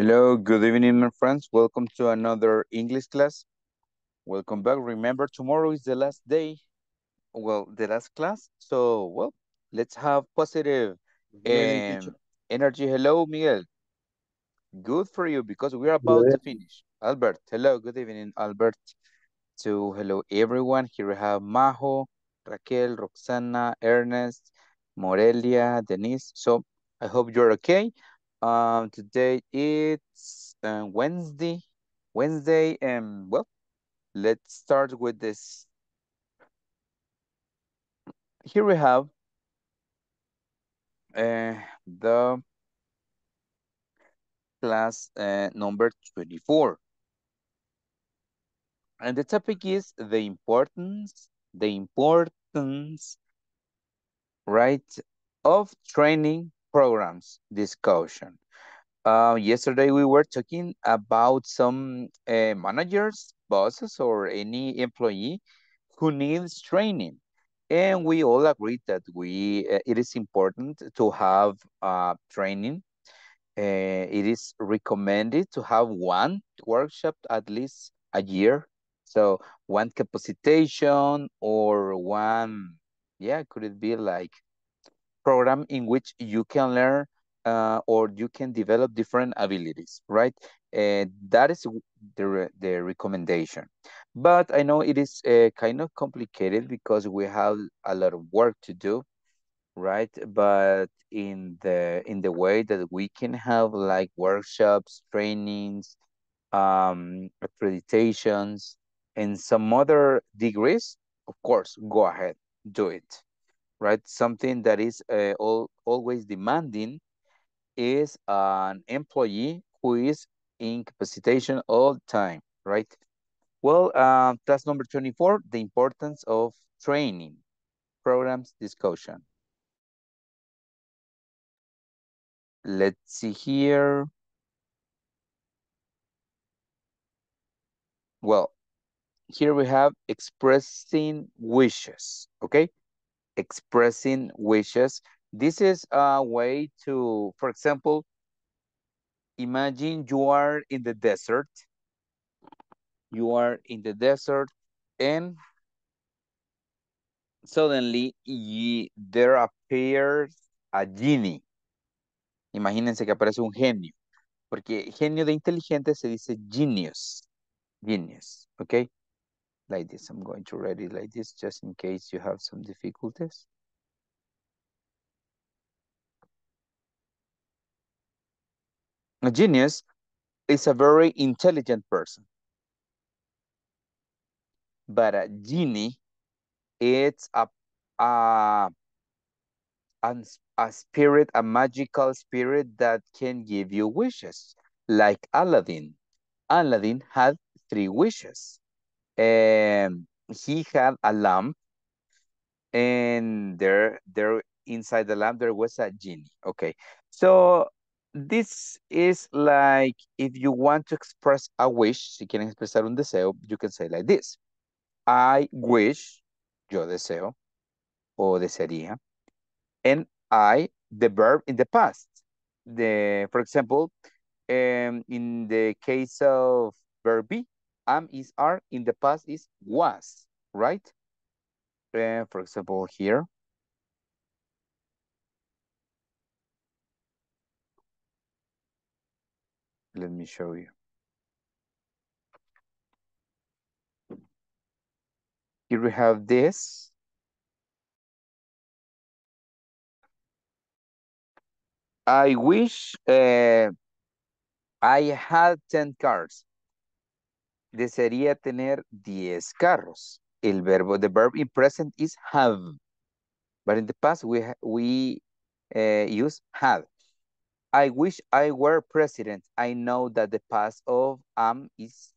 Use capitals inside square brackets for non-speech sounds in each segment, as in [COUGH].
Hello, good evening, my friends. Welcome to another English class. Welcome back. Remember, tomorrow is the last day, well, the last class. So, well, let's have positive um, energy. Hello, Miguel. Good for you because we're about to finish. Albert, hello, good evening, Albert. So, hello, everyone. Here we have Majo, Raquel, Roxana, Ernest, Morelia, Denise. So, I hope you're okay. Um, today it's uh, Wednesday. Wednesday, and well, let's start with this. Here we have uh, the class uh, number 24. And the topic is the importance, the importance, right, of training programs discussion. Uh, yesterday we were talking about some uh, managers, bosses, or any employee who needs training. And we all agreed that we uh, it is important to have uh, training. Uh, it is recommended to have one workshop at least a year. So one capacitation or one, yeah, could it be like program in which you can learn uh, or you can develop different abilities, right? And that is the, the recommendation. But I know it is uh, kind of complicated because we have a lot of work to do, right? But in the in the way that we can have like workshops, trainings, um, accreditations, and some other degrees, of course, go ahead, do it right? Something that is uh, all, always demanding is an employee who is in capacitation all the time, right? Well, uh, class number 24, the importance of training programs discussion. Let's see here. Well, here we have expressing wishes, okay? Expressing wishes. This is a way to, for example, imagine you are in the desert. You are in the desert and suddenly ye, there appears a genie. Imagínense que aparece un genio. Porque genio de inteligente se dice genius. Genius, okay? Like this. I'm going to write it like this just in case you have some difficulties. A genius is a very intelligent person. But a genie, it's a, a, a spirit, a magical spirit that can give you wishes. Like Aladdin. Aladdin had three wishes. And he had a lamp and there there inside the lamp there was a genie okay. So this is like if you want to express a wish si quieren expresar un deseo you can say like this. I wish yo deseo o desearía and I the verb in the past. The for example um, in the case of verb be am is are in the past is was, right? Uh, for example, here. Let me show you. Here we have this. I wish uh, I had 10 cars desearía tener 10 carros. El verbo, the verb in present is have. But in the past, we, we uh, use had. I wish I were president. I know that the past of am is,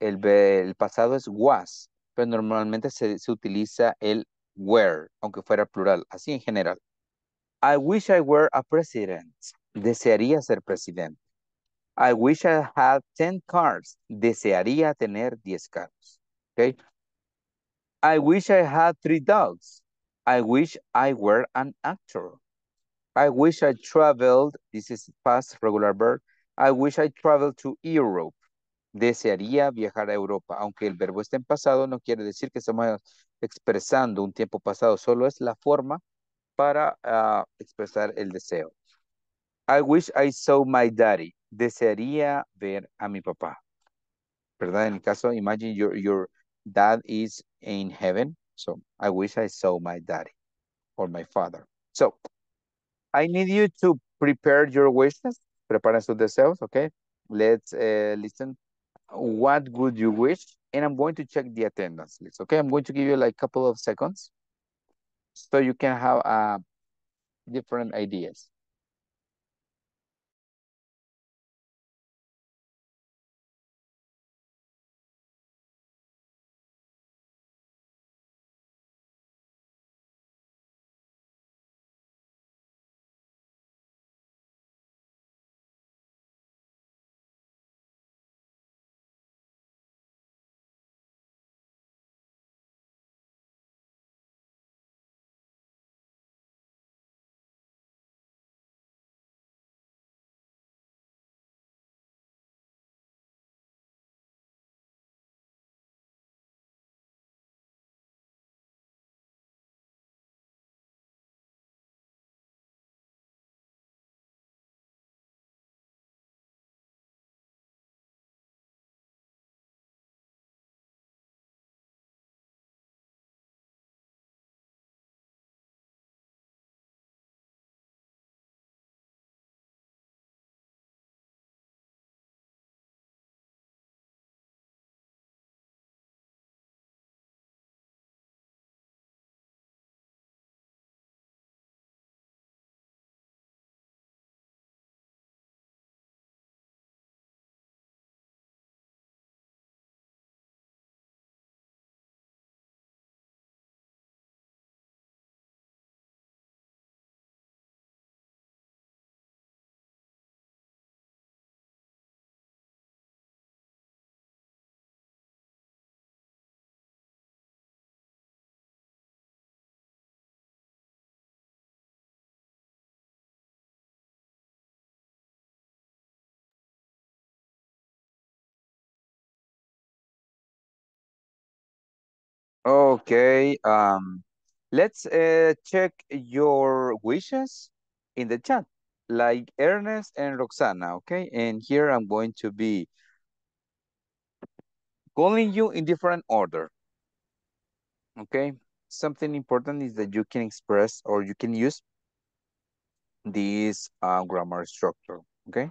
el, el pasado es was, pero normalmente se, se utiliza el were, aunque fuera plural, así en general. I wish I were a president. Desearía ser presidente. I wish I had 10 cars. Desearía tener 10 carros. Okay. I wish I had three dogs. I wish I were an actor. I wish I traveled, this is past regular verb, I wish I traveled to Europe. Desearía viajar a Europa. Aunque el verbo esté en pasado, no quiere decir que estamos expresando un tiempo pasado. Solo es la forma para uh, expresar el deseo. I wish I saw my daddy. Desearía ver a mi papá. ¿Verdad? En el caso, imagine your, your dad is in heaven. So, I wish I saw my daddy or my father. So, I need you to prepare your wishes. Preparen sus deseos, okay? Let's uh, listen. What would you wish? And I'm going to check the attendance list, okay? I'm going to give you like a couple of seconds so you can have uh, different ideas. Okay, um, let's uh, check your wishes in the chat, like Ernest and Roxana, okay? And here I'm going to be calling you in different order, okay? Something important is that you can express or you can use this uh, grammar structure, okay?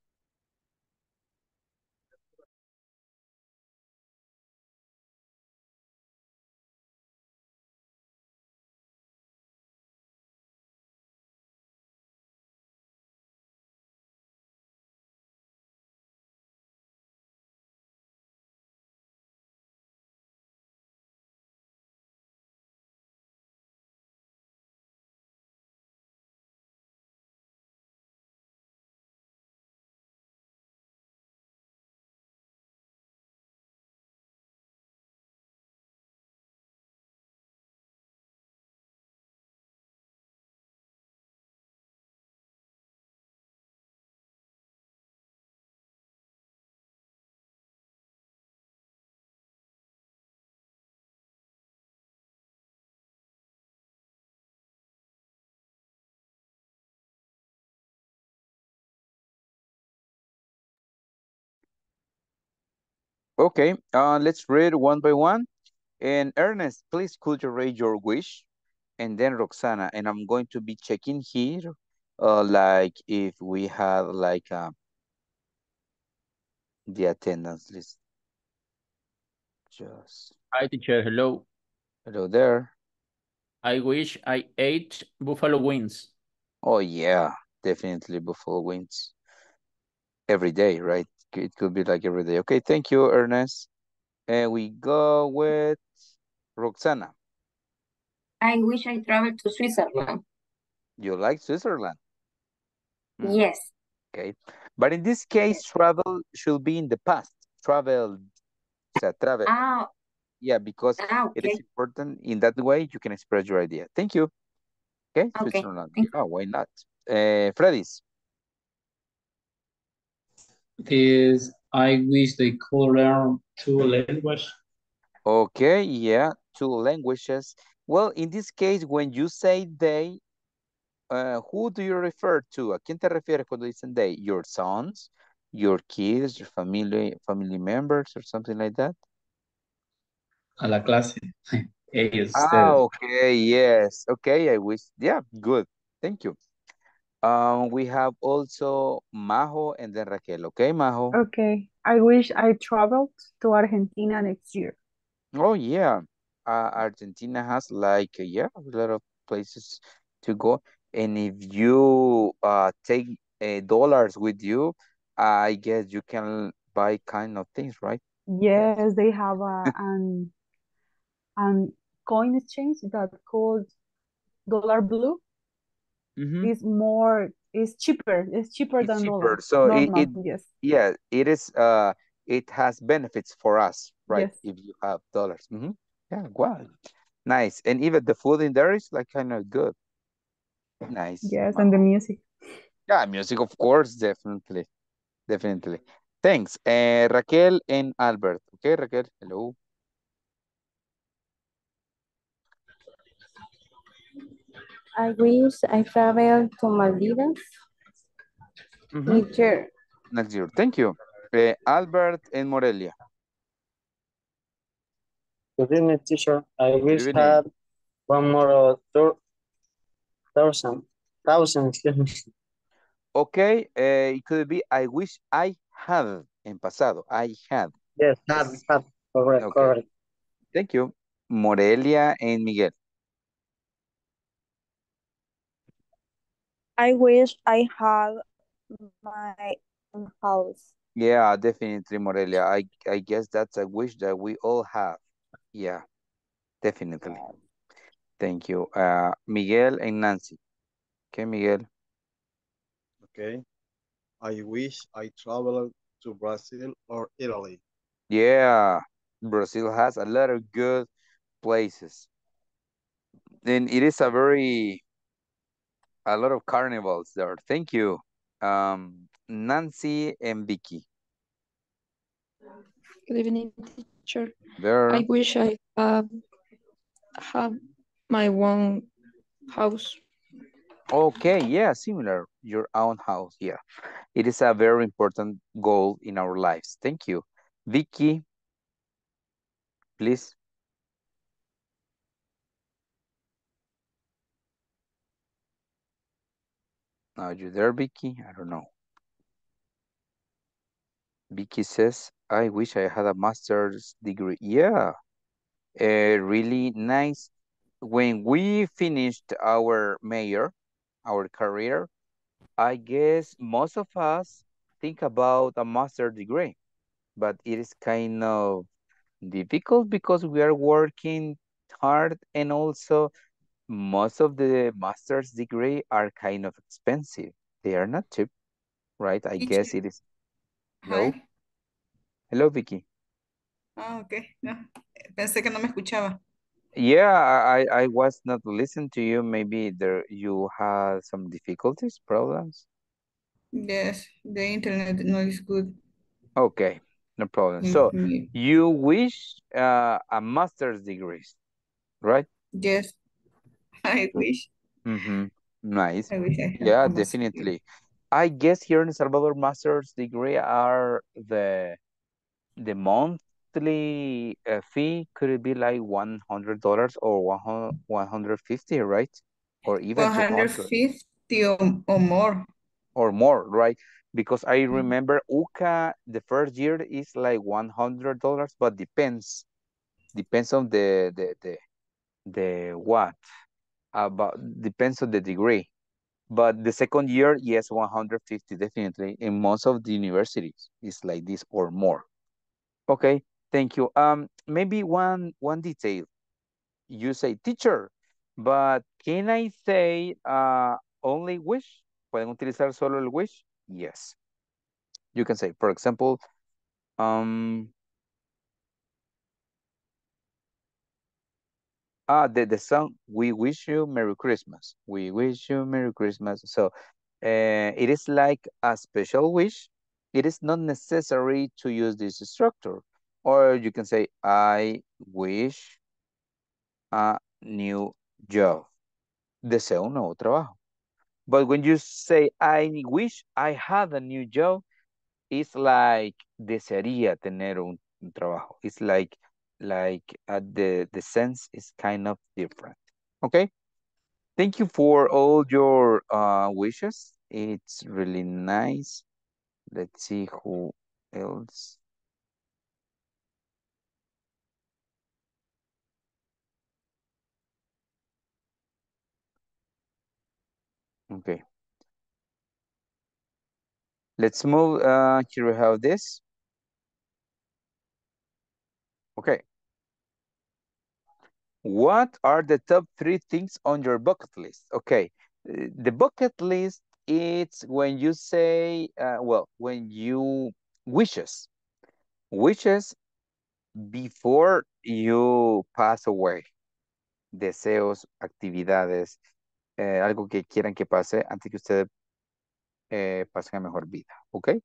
Okay, uh, let's read one by one. And Ernest, please could you read your wish? And then Roxana, and I'm going to be checking here, uh, like if we have like uh, the attendance list. Just Hi, teacher. Hello. hello there. I wish I ate buffalo wings. Oh yeah, definitely buffalo wings. Every day, right? It could be like every day. Okay, thank you, Ernest. And we go with Roxana. I wish I traveled to Switzerland. You like Switzerland? Mm. Yes. Okay. But in this case, travel should be in the past. Traveled. O sea, travel. Ah, Yeah, because Ah, it is important in that way you can express your idea. Thank you. Okay, Okay, Switzerland. thank Oh, why not? Uh, Freddy's. Is I wish they could learn two languages. Okay, yeah, two languages. Well, in this case, when you say they, uh, who do you refer to? ¿A quién te refieres cuando dicen they? Your sons, your kids, your family, family members, or something like that? A la clase. [LAUGHS] Ellos, Ah, okay, yes. Okay, I wish. Yeah, good. Thank you. Um, we have also Majo and then Raquel. Okay, Majo. Okay, I wish I traveled to Argentina next year. Oh, yeah. Uh, Argentina has like, uh, yeah, a lot of places to go. And if you uh take uh, dollars with you, I guess you can buy kind of things, right? Yes, they have a an an coin exchange that called Dollar Blue. Mm-hmm. Is more is cheaper. It's cheaper It's than cheaper. dollar. So it, Normal, it yes. yeah, it is uh it has benefits for us, right? Yes. If you have dollars. Mm-hmm. Yeah, wow. Nice. And even the food in there is like kind of good. Nice. Yes, and the music. Yeah, music, of course, definitely. Definitely. Thanks. Uh, Raquel and Albert. Okay, Raquel. Hello. I wish I traveled to Maldives Mhm. next year. Next year. Thank you. Uh, Albert and Morelia. Good evening, teacher. I wish evening. had one more tour, thousand, thousand, excuse me. Okay, uh, it could be I wish I had en pasado. I had. Yes, had, had, correct, Okay. correct. Thank you. Morelia and Miguel. I wish I had my own house. Yeah, definitely, Morelia. I I guess that's a wish that we all have. Yeah, definitely. Thank you. Uh, Miguel and Nancy. Okay, Miguel. Okay. I wish I traveled to Brazil or Italy. Yeah, Brazil has a lot of good places. And it is a very, a lot of carnivals there. Thank you. Um, Nancy and Vicky. Good evening, teacher. There. I wish I have have my own house. Okay, yeah, similar. Your own house, yeah. It is a very important goal in our lives. Thank you. Vicky, please. Are you there, Vicky? I don't know. Vicky says, I wish I had a master's degree. Yeah, uh, really nice. When we finished our major, our career, I guess most of us think about a master's degree, but it is kind of difficult because we are working hard and also most of the master's degree are kind of expensive. They are not cheap, right? I guess it is. Hello? Hi. Hello, Vicky. Ah, ok. No, pensé que no me escuchaba. Yeah, I, I was not listening to you. Maybe there you had some difficulties, problems. Yes, the internet no is good. Okay, no problem. with So you wish uh, a master's degree, right? Yes, [LAUGHS] I wish. Mm-hmm. Nice. I wish I Yeah, a master's degree. definitely. I guess here in Salvador, master's degree are the the monthly uh, fee could it be like one hundred dollars or one hundred one hundred fifty, right? Or even 150 or, or more. or more, right? Because I Mhm. remember UCA the first year is like one hundred dollars, but depends depends on the the the the what about depends on the degree. But the second year, yes, 150 definitely. In most of the universities, it's like this or more. Okay, thank you. Um, maybe one one detail. You say teacher, but can I say uh only wish? ¿Pueden utilizar solo el wish? Yes. You can say, for example, um, Ah, the, the song, We Wish You Merry Christmas. We wish you Merry Christmas. So uh, it is like a special wish. It is not necessary to use this structure. Or you can say, I wish a new job. Deseo un nuevo trabajo. But when you say, I wish I had a new job, it's like desearía tener un, un trabajo. It's like, like uh, the, the sense is kind of different. Okay? Thank you for all your uh, wishes. It's really nice. Let's see who else. Okay. Let's move. Uh, here we have this. Okay. What are the top three things on your bucket list? Okay. The bucket list it's when you say, uh, well, when you wishes, wishes before you pass away. Deseos, actividades, eh, algo que quieran que pase antes que ustedes eh, pasen a mejor vida. Okay.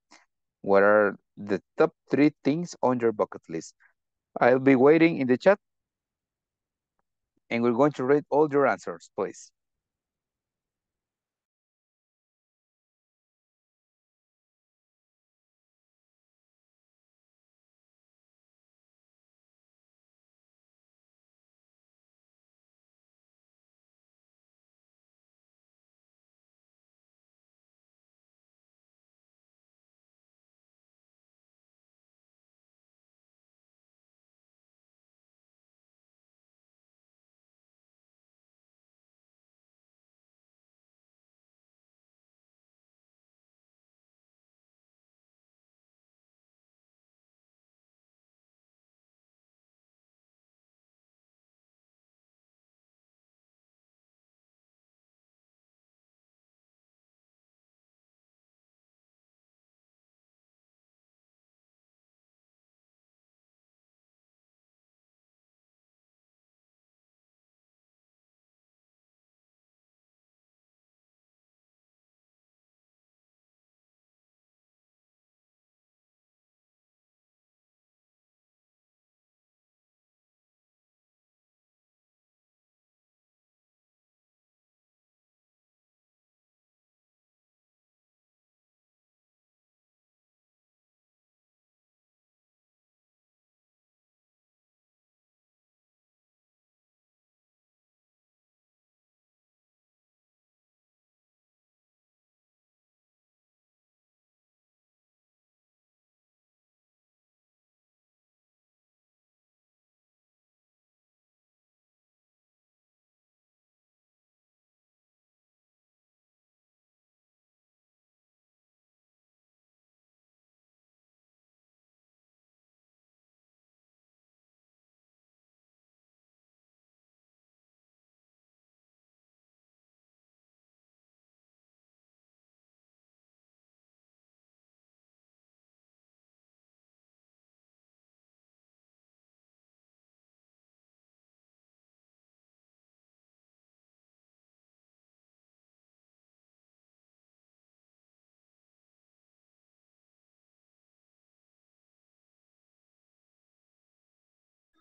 What are the top three things on your bucket list? I'll be waiting in the chat and we're going to read all your answers, please.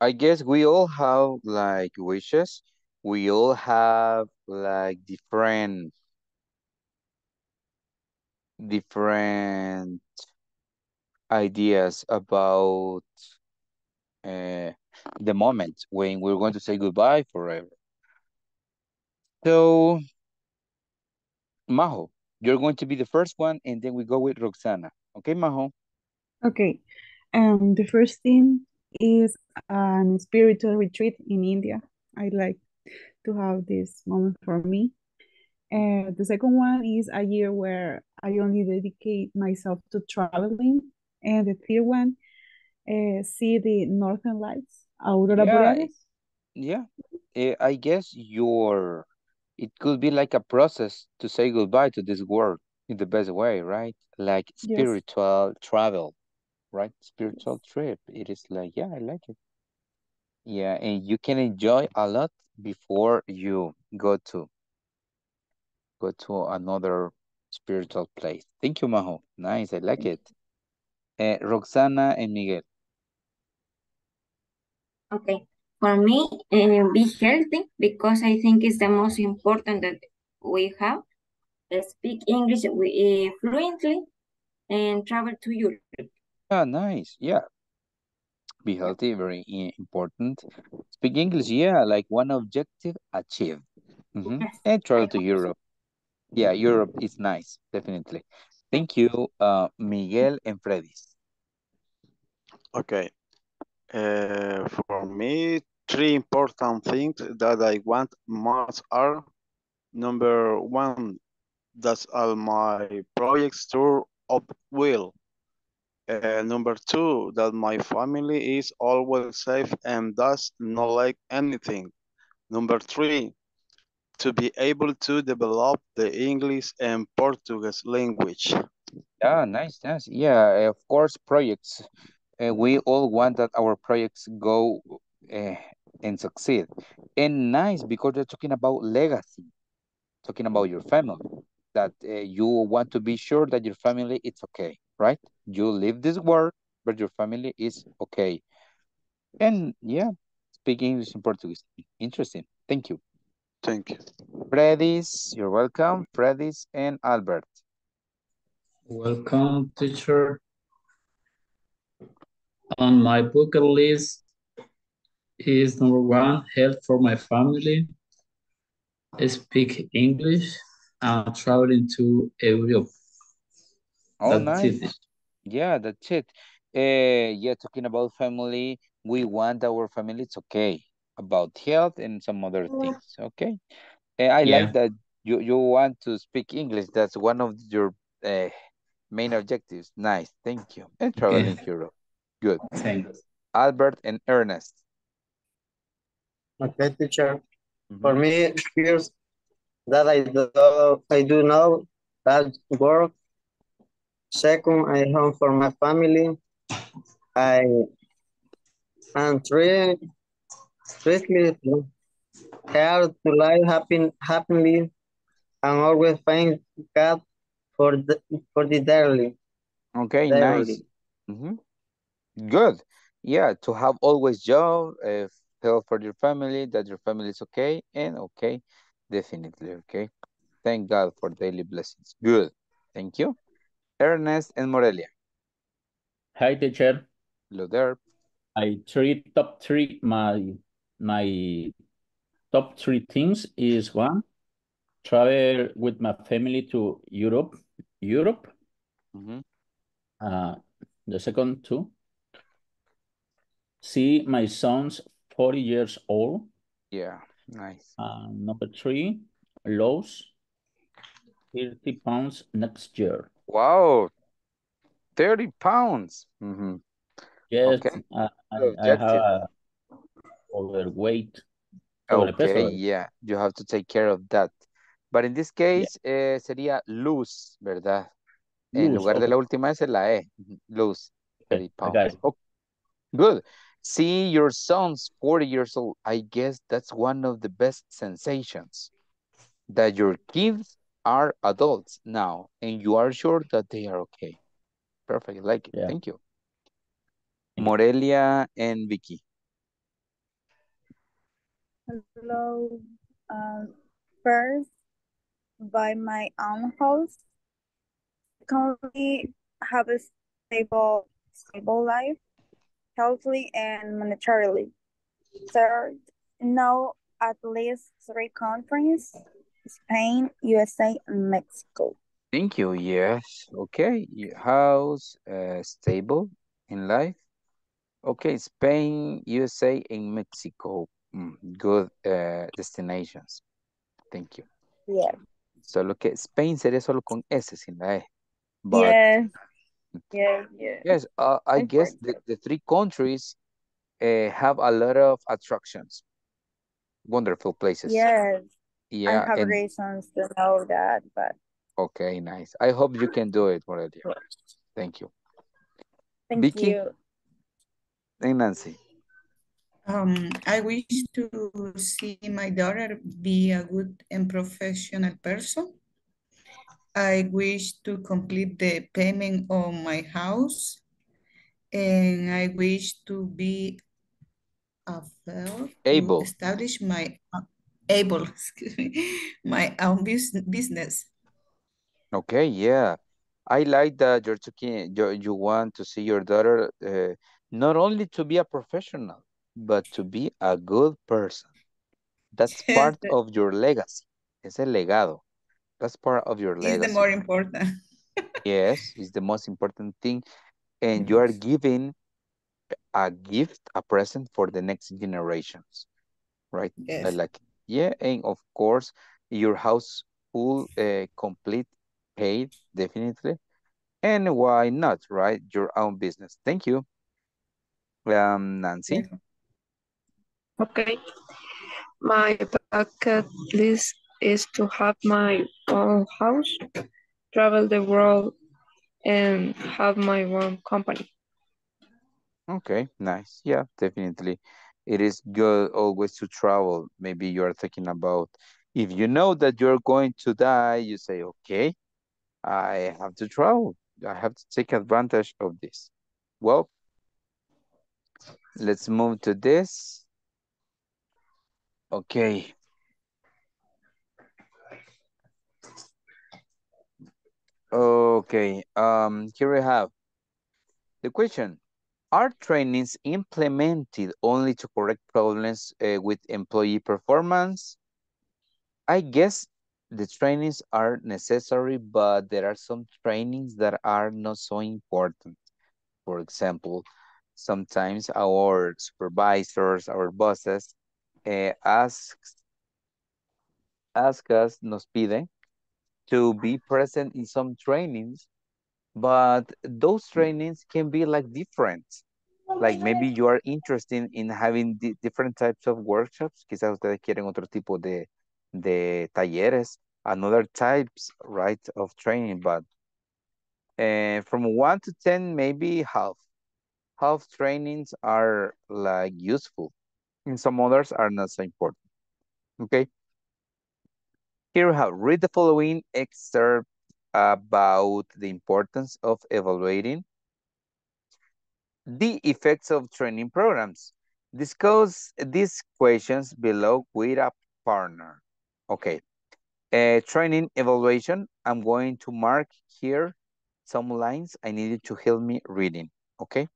I guess we all have like wishes. We all have like different different ideas about uh, the moment when we're going to say goodbye forever. So, Majo, you're going to be the first one, and then we go with Roxana. Okay, Majo? Okay. Um, the first thing is an spiritual retreat in India. I like to have this moment for me. And the second one is a year where I only dedicate myself to traveling. And the third one, uh, see the northern lights, aurora Yeah, borealis. yeah. Eh, I guess your it could be like a process to say goodbye to this world in the best way, right? Like Yes. spiritual travel, right? Spiritual trip. It is like, yeah, I like it. Yeah, and you can enjoy a lot before you go to go to another spiritual place. Thank you, Majo. Nice, I like it. Uh, Roxana and Miguel. Okay. For me, uh, be healthy because I think it's the most important that we have. Uh, Speak English uh, fluently and travel to Europe. Yeah, nice. Yeah, be healthy, very i- important. Speak English, yeah, like one objective achieved. Mm-hmm. Yes, And I travel to hope so. Europe. Yeah, Europe is nice, definitely. Thank you, uh, Miguel and Fredis. Okay. Uh, for me, three important things that I want most are number one, that all my projects turn up well. Uh, number two, that my family is always safe and does not like anything. Number three, to be able to develop the English and Portuguese language. Yeah, nice, nice. Yeah, of course, projects. Uh, we all want that our projects go uh, and succeed. And nice because you're talking about legacy, talking about your family, that uh, you want to be sure that your family is okay, right? You leave this world, but your family is okay. And yeah, speak English and Portuguese. Interesting. Thank you. Thank you. Fredis, you're welcome. Fredis and Albert. Welcome, teacher. On my bucket list is number one, help for my family, speak English, and traveling to Europe. Oh, That's nice. it. Yeah, that's it. Uh, yeah, talking about family, we want our family it's okay about health and some other things. Okay. Uh, I Yeah. like that you you want to speak English. That's one of your uh, main objectives. Nice. Thank you. And traveling Okay. Europe. Good. Thanks. Albert and Ernest. Okay, teacher. For Mhm. me, first that I do, I do know that work. Second, I home for my family. I and three, thirdly, care to live happy, happily and always thank God for the for the daily. Okay, daily. nice. hmm Good. Yeah, to have always job, uh, help for your family, that your family is okay, and okay, definitely okay. Thank God for daily blessings. Good. Thank you. Ernest and Morelia. Hi, teacher. Hello there. I three top three. My my top three things is one, travel with my family to Europe. Europe. Mhm. Uh, the second two, see my son's 40 years old. Yeah, nice. Uh, number three, lose 30 pounds next year. Wow, 30 pounds. hmm Yes, Okay. I, I, I have overweight, Okay, yeah, you have to take care of that. But in this Yeah, case, eh, sería luz, ¿verdad? En lose. lugar de la última S, la E. Ujú, Luz, okay, 30 pounds. it. Oh, good. See, your son's 40 years old. I guess that's one of the best sensations, that your kids are adults now, and you are sure that they are okay. Perfect, like it. Yeah, Thank you. Morelia and Vicky. Hello. Um, first, buy my own house. Currently, have a stable, stable life, healthily and monetarily. Third, now at least three countries: Spain, USA, and Mexico. Thank you. Yes. Okay. House, uh, stable in life. Okay. Spain, USA, and Mexico. Mm, good uh, destinations. Thank you. Yeah. Solo que Spain sería solo con S sin la E. But Yeah. Yeah. Yeah. yes, uh, I I guess the, the three countries uh, have a lot of attractions, wonderful places. Yes. I Yeah, have and reasons to know that, but okay, nice. I hope you can do it, Morelia. Thank you. thank Vicky you. and Nancy. Um, I wish to see my daughter be a good and professional person. I wish to complete the payment on my house. And I wish to be able to establish my, able, [LAUGHS] excuse me, my own bus- business. Okay, yeah. I like that you're talking, you, you want to see your daughter uh, not only to be a professional, but to be a good person. That's [LAUGHS] part of your legacy. Es el legado. That's part of your legacy. Is the more important. [LAUGHS] Yes, it's the most important thing. And you are giving a gift, a present for the next generations, right? Yes. Like, yeah, and of course, your house full, uh, complete, paid, definitely. And why not, right? Your own business. Thank you. Um, Nancy. Okay. My bucket list is to have my own house, travel the world, and have my own company. Okay, nice. Yeah, definitely. It is good always to travel. Maybe you're thinking about if you know that you're going to die, you say, okay, I have to travel. I have to take advantage of this. Well, let's move to this. Okay. Okay, um, here we have the question. Are trainings implemented only to correct problems uh, with employee performance? I guess the trainings are necessary, but there are some trainings that are not so important. For example, sometimes our supervisors, our bosses, uh, ask, ask us, nos piden, to be present in some trainings, but those trainings can be like different. Like maybe you are interested in having di different types of workshops. Quizás ustedes quieren otro tipo de, de talleres, another types, right, of training, but uh, from one to 10, maybe half. Half trainings are like useful and some others are not so important. Okay. Here we have, read the following excerpt about the importance of evaluating the effects of training programs. Discuss these questions below with a partner. Okay. Uh, training evaluation. I'm going to mark here some lines. I need you to help me reading. Okay.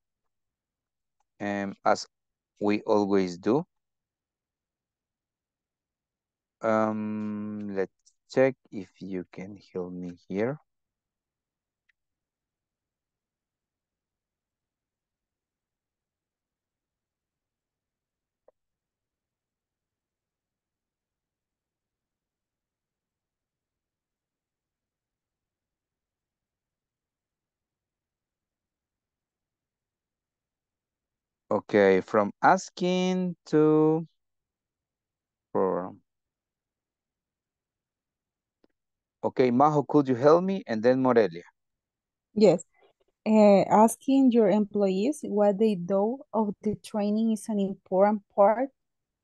Um, as we always do. Um, let's check if you can help me here. Okay, from asking to program. Okay, Majo, could you help me? And then Morelia. Yes. Uh, asking your employees what they do of the training is an important part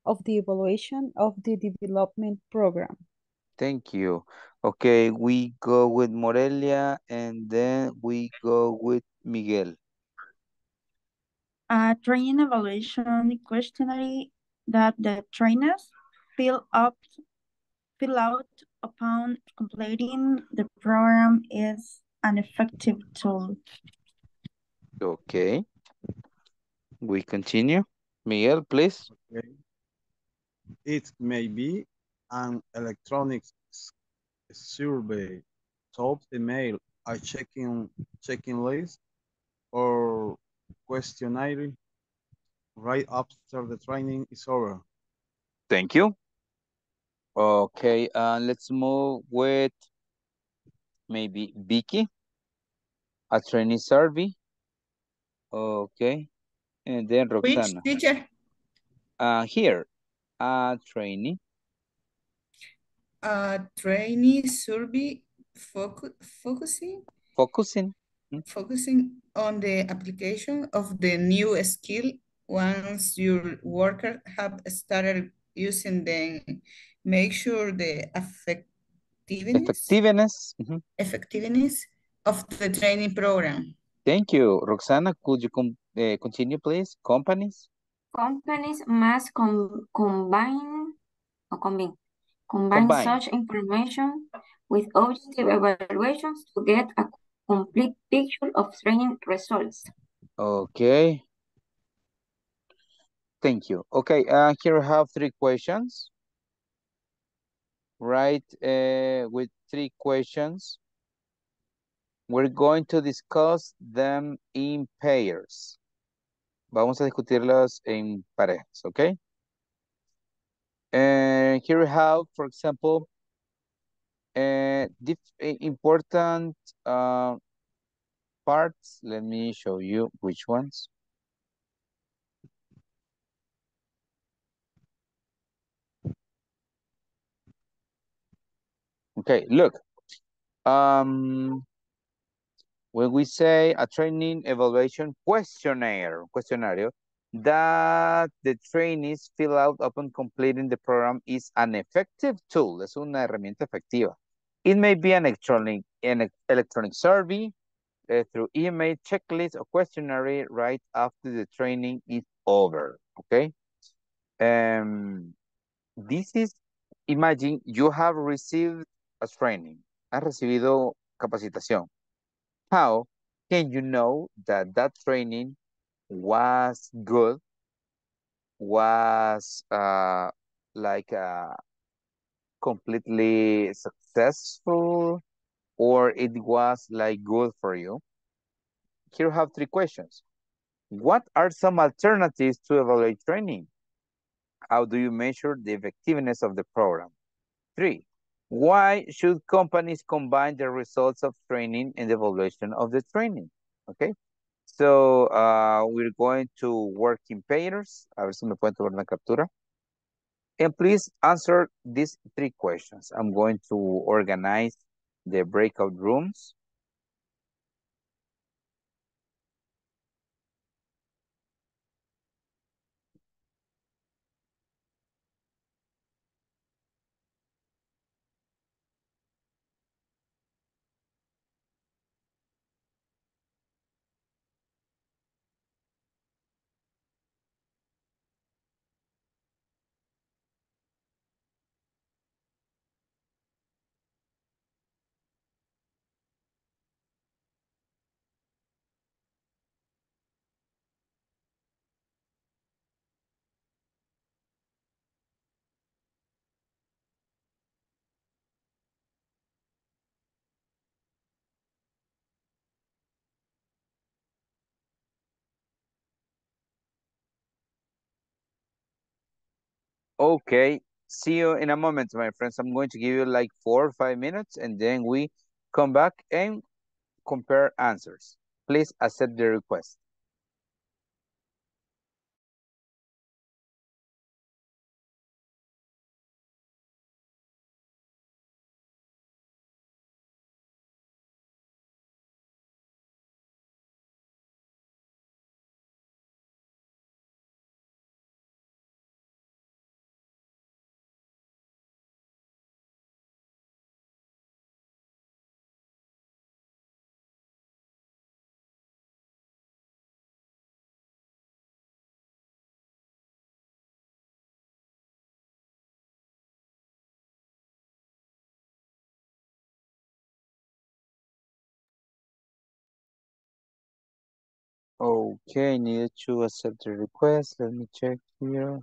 of the evaluation of the development program. Thank you. Okay, we go with Morelia and then we go with Miguel. A training evaluation questionnaire that the trainers fill up fill out upon completing the program is an effective tool. Okay. We continue. Miguel, please. Okay. It may be an electronic s- survey, top email, a checking checking list, or questionnaire right after the training is over. Thank you. Okay, uh, let's move with maybe Vicky. A training survey. Okay. And then Roxana. Which teacher? Uh, here, a trainee. A trainee survey focu focusing Focusing. focusing on the application of the new skill once your worker have started using them. Make sure the effectiveness Effectiveness. Mhm. effectiveness of the training program. Thank you. Roxana, could you com uh, continue, please? Companies? Companies must com combine or combine, combine Combine. such information with objective evaluations to get a complete picture of training results. Okay. Thank you. Okay, uh, here I have three questions. Right, uh, with three questions. We're going to discuss them in pairs. Vamos a discutirlas en parejas, okay? And here we have, for example, uh, eh, important uh, parts. Let me show you which ones. Okay, look. Um, when we say a training evaluation questionnaire, questionnario, that the trainees fill out upon completing the program is an effective tool. Es una herramienta efectiva. It may be an electronic, an electronic survey uh, through email, checklist, or questionnaire right after the training is over. Okay. Um, this is, imagine you have received a training. Has recibido capacitación. How can you know that that training was good, was uh, like uh, completely successful, or it was like good for you? Here have three questions. What are some alternatives to evaluate training? How do you measure the effectiveness of the program? Three, why should companies combine the results of training and the evaluation of the training? Okay, so uh, we're going to work in pairs. A ver si me pueden tomar una captura. And please answer these three questions. I'm going to organize the breakout rooms. Okay, see you in a moment, my friends. I'm going to give you like four or five minutes and then we come back and compare answers. Please accept the request. Okay, I needed to accept the request. Let me check here.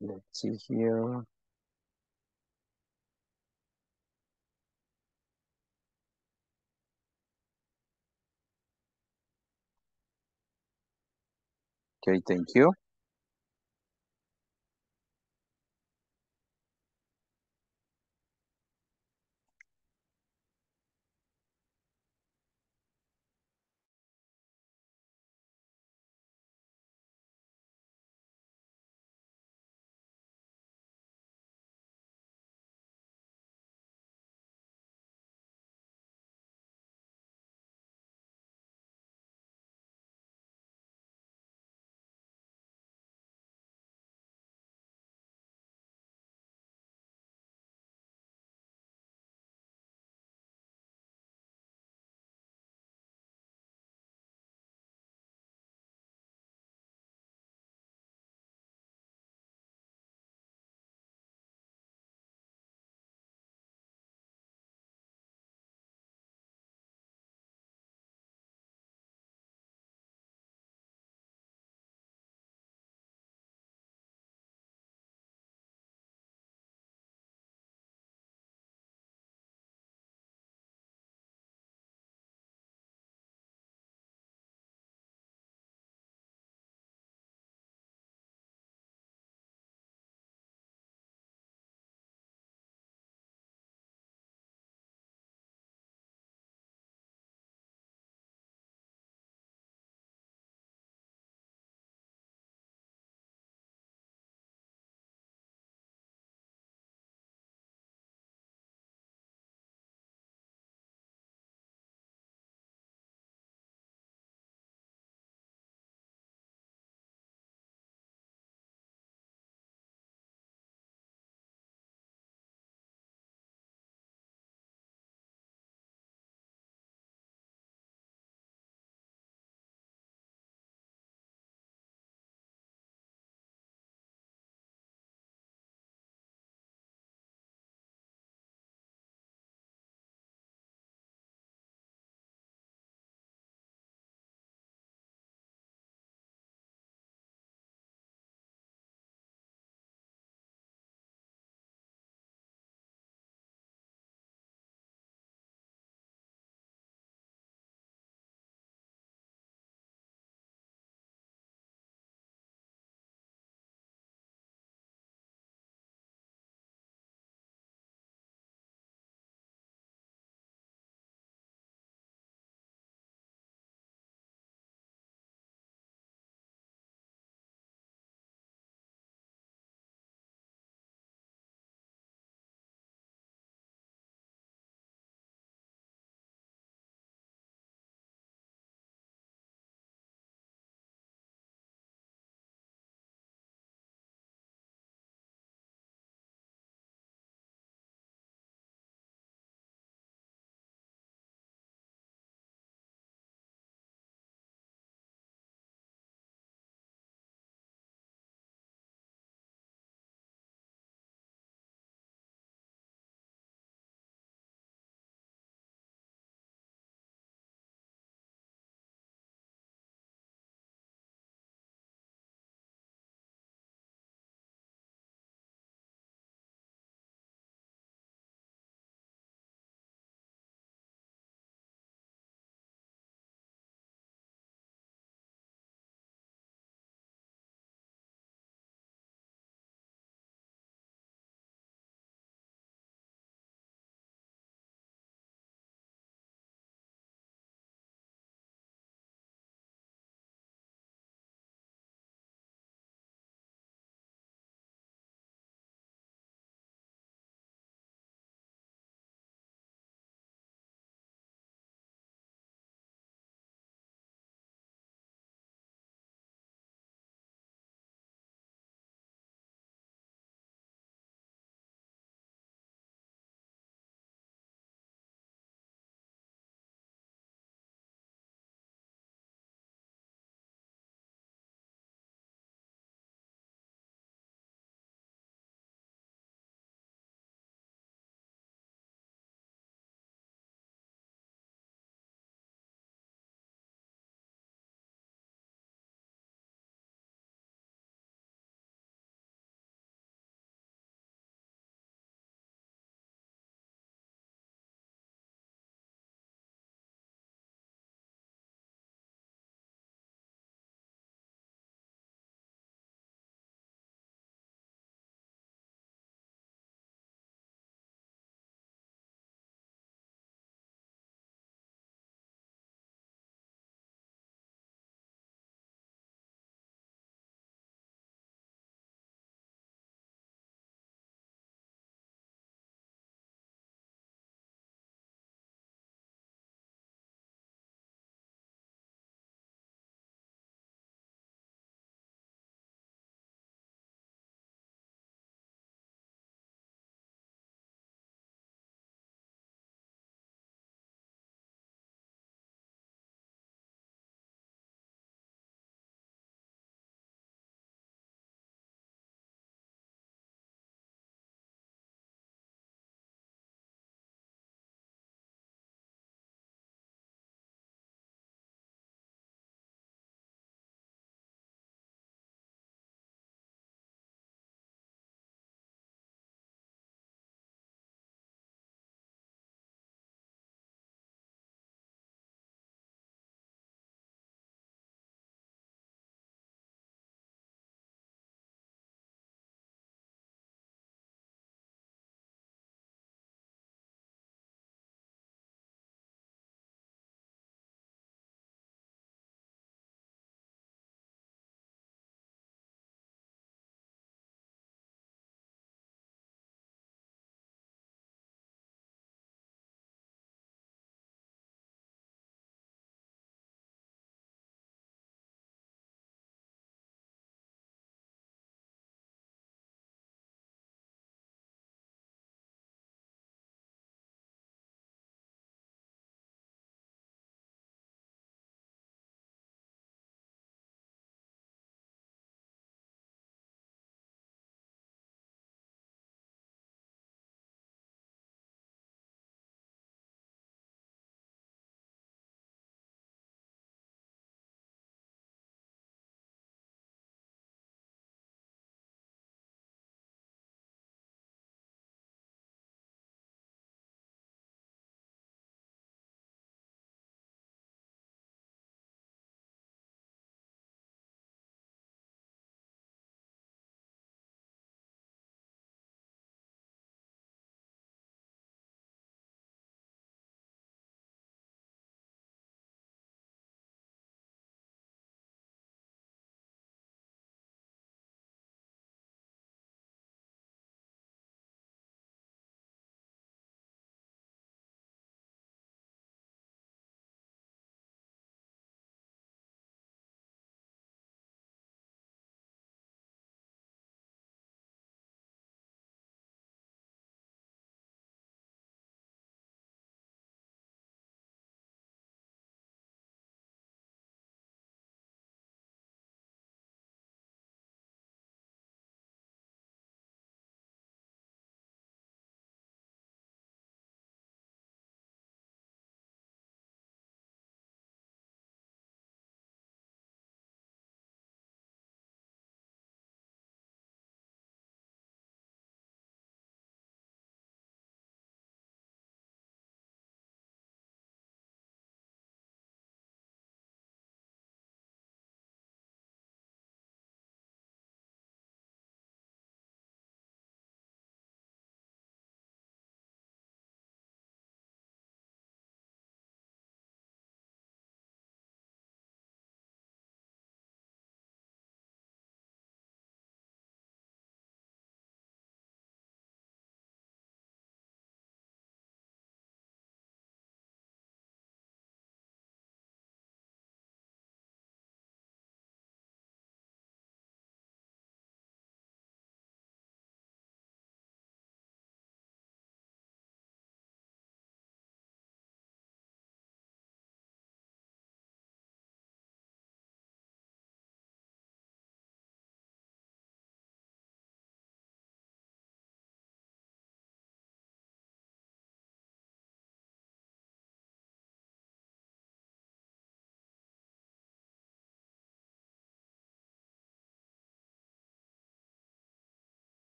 Let's see here. Okay, thank you.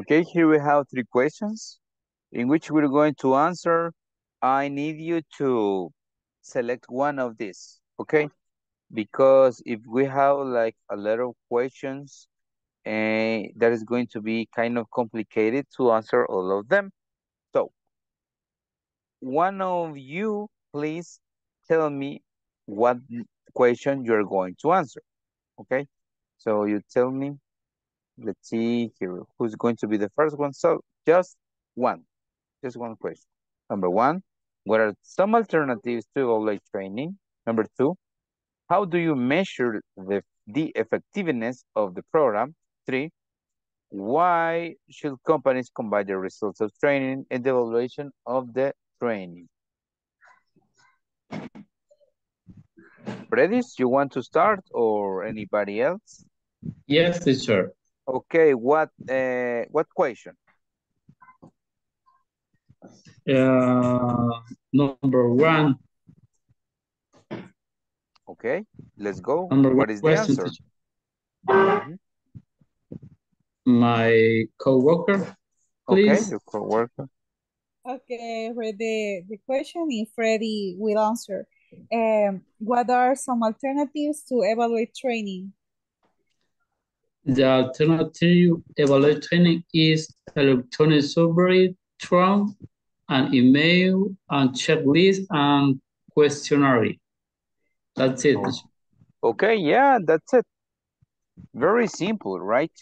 Okay, here we have three questions in which we're going to answer. I need you to select one of these, okay? Because if we have like a lot of questions, and uh, that is going to be kind of complicated to answer all of them. So, one of you, please tell me what question you're going to answer, okay? So you tell me, let's see here, who's going to be the first one? So just one, just one question. Number one, what are some alternatives to evaluate training? Number two, how do you measure the, the effectiveness of the program? Three, why should companies combine the results of training and the evaluation of the training? Fredis, you want to start or anybody else? Yes, teacher. Okay, what uh, what question? Uh, number one. Okay, let's go. Number what is the answer? Mm -hmm. My coworker, please. Okay, your coworker. Okay, the, the question is Freddie will answer. Um, what are some alternatives to evaluate training? The alternative evaluation training is electronic survey, Trump, an email, and checklist and questionnaire. That's it. Okay, yeah, that's it. Very simple, right?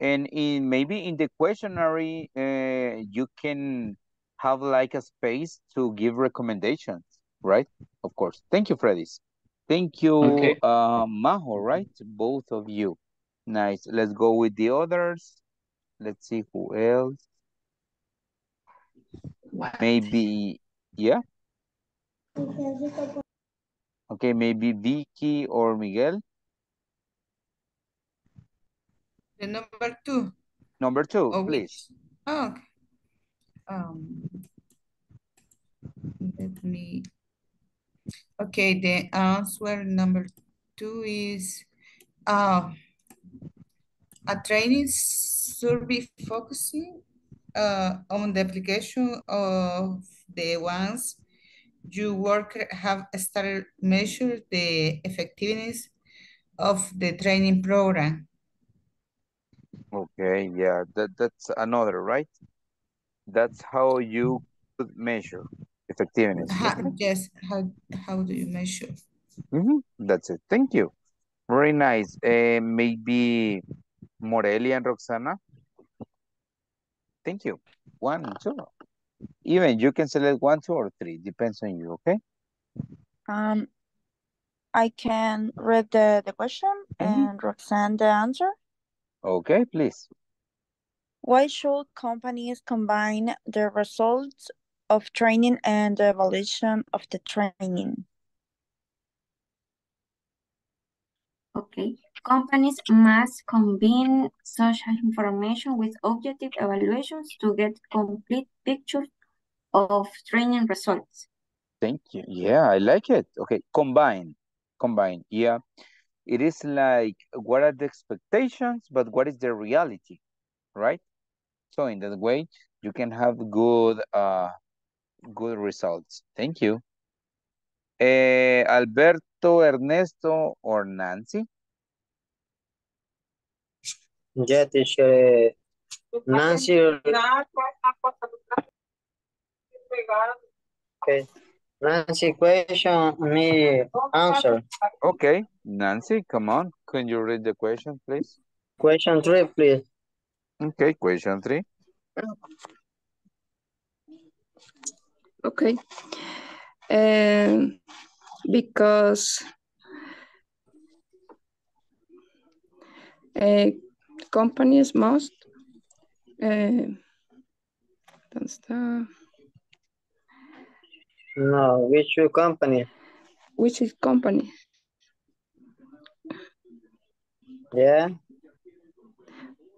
And in maybe in the questionnaire, uh, you can have like a space to give recommendations, right? Of course. Thank you, Fredis. Thank you, okay. uh, Majo, right? Both of you. Nice. Let's go with the others. Let's see who else. What? Maybe, yeah. Okay, maybe Vicky or Miguel. The number two. Number two, oh, please. Oh, okay. Um, let me. Okay, the answer number two is uh, a training should be focusing uh, on the application of the ones you work have started measure the effectiveness of the training program. Okay, yeah, that, that's another, right? That's how you could measure effectiveness. How, yes, how, how do you measure? Mm -hmm. That's it, thank you. Very nice. Uh, maybe Morelia and Roxana. Thank you. One, two. Even you can select one, two, or three. Depends on you, okay? Um, I can read the, the question mm -hmm. and Roxanne the answer. Okay, please. Why should companies combine the results of training and the evaluation of the training? Okay. Companies must combine social information with objective evaluations to get complete picture of training results. Thank you. Yeah, I like it. Okay, combine. Combine. Yeah. It is like what are the expectations, but what is the reality, right? So in that way, you can have good uh good results. Thank you. Eh, Alberto, Ernesto, or Nancy? Yeah, teacher. Nancy. Okay. Nancy, question, me answer. Okay, Nancy, come on. Can you read the question, please? Question three, please. Okay, question three. Okay. Um, because uh, companies must uh, No, which company? Which is company? Yeah.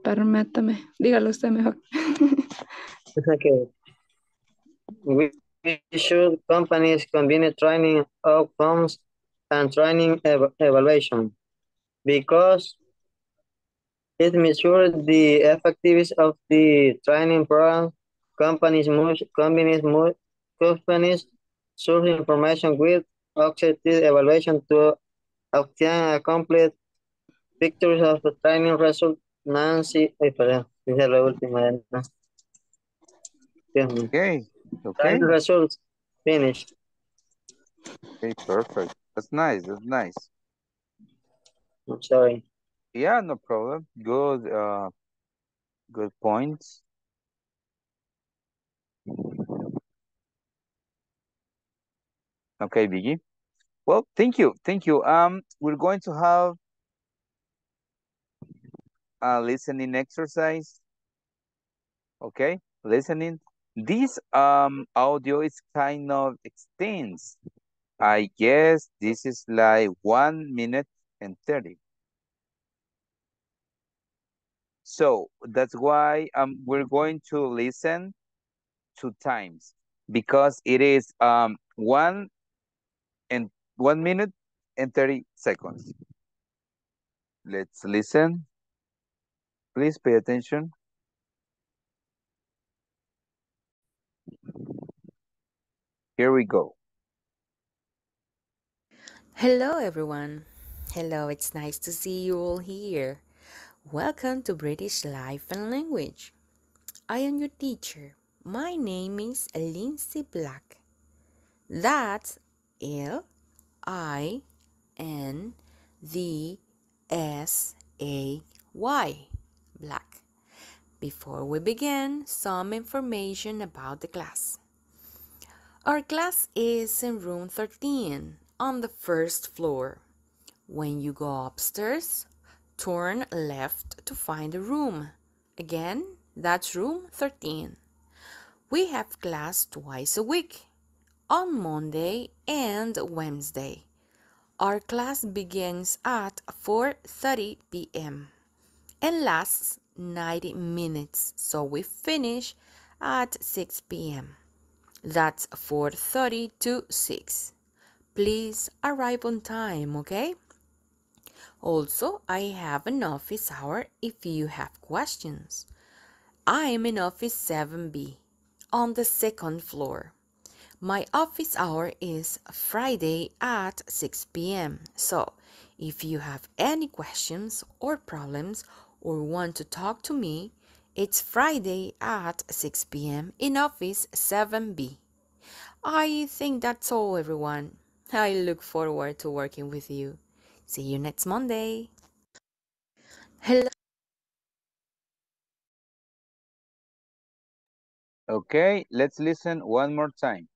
Permítame, dígalo usted mejor. [LAUGHS] okay. We should companies combine training outcomes and training ev evaluation because It measures the effectiveness of the training program. Companies must companies must companies source information with objective evaluation to obtain a complete picture of the training result. Nancy, ay, perdón, es la última. Okay. Okay. Training results finished. Okay, perfect. That's nice. That's nice. I'm sorry. Yeah, no problem. Good, uh, good points. Okay, Vicky. Well, thank you. Thank you. Um, we're going to have a listening exercise. Okay, listening. This um audio is kind of extensive. I guess this is like one minute and 30. So that's why um we're going to listen two times because it is um one and one minute and 30 seconds. Let's listen. Please pay attention. Here we go. Hello, everyone. Hello, it's nice to see you all here. Welcome to British Life and Language. I am your teacher. My name is Lindsay Black. That's L I N D S A Y. Black. Before we begin, some information about the class. Our class is in room 13 on the first floor. When you go upstairs, turn left to find a room. Again, that's room 13. We have class twice a week, on Monday and Wednesday. Our class begins at 4:30 p.m. and lasts 90 minutes, so we finish at 6 p.m. That's 4:30 to 6. Please arrive on time, okay? Also, I have an office hour if you have questions. I am in office 7B on the second floor. My office hour is Friday at 6 p.m. So, if you have any questions or problems or want to talk to me, it's Friday at 6 p.m. in office 7B. I think that's all, everyone. I look forward to working with you. See you next Monday. Hello. Okay, let's listen one more time.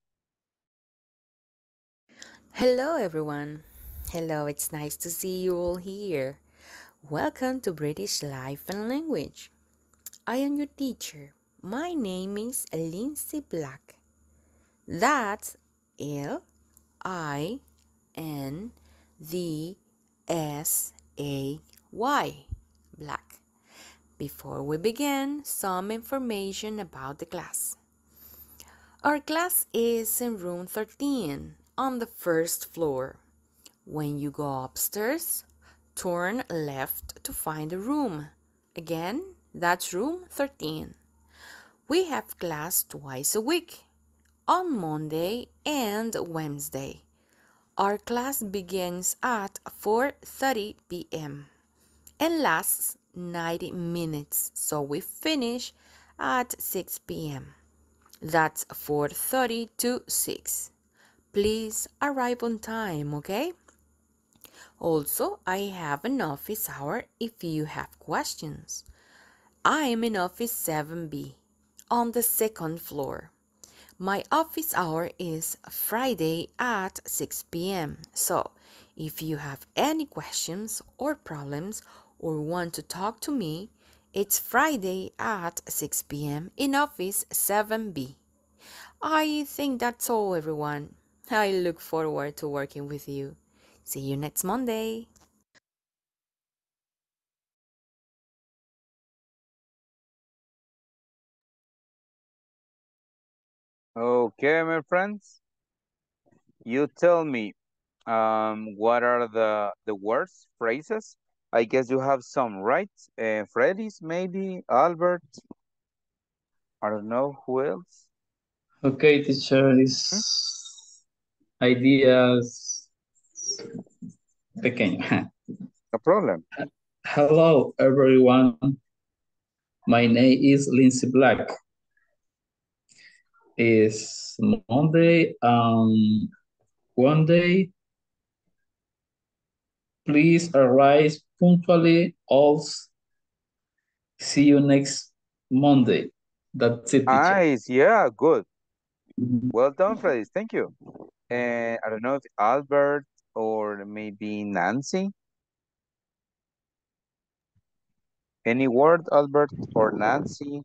Hello, everyone. Hello, it's nice to see you all here. Welcome to British Life and Language. I am your teacher. My name is Lindsay Black. That's L I N D S A Y. Black. Before we begin, some information about the class. Our class is in room 13 on the first floor. When you go upstairs, turn left to find a room. Again, that's room 13. We have class twice a week, on Monday and Wednesday. Our class begins at 4:30 p.m. and lasts 90 minutes, so we finish at 6 p.m. That's 4:30 to 6. Please arrive on time, okay? Also, I have an office hour if you have questions. I am in office 7B on the second floor. My office hour is Friday at 6 p.m. So, if you have any questions or problems or want to talk to me, it's Friday at 6 p.m. in office 7B. I think that's all, everyone. I look forward to working with you. See you next Monday. Okay, my friends. You tell me um, what are the, the words, phrases I guess you have some, right? Uh, Fredis, maybe, Albert. I don't know, who else? Okay, teacher, is ideas pequeño. No problem. Hello, everyone. My name is Lindsay Black. It's Monday, um, one day. Please arrive punctually. All. See you next Monday. That's it, teacher. Nice, yeah, good. Well done, Freddy. Thank you. And I don't know if Albert or maybe Nancy. Any word, Albert or Nancy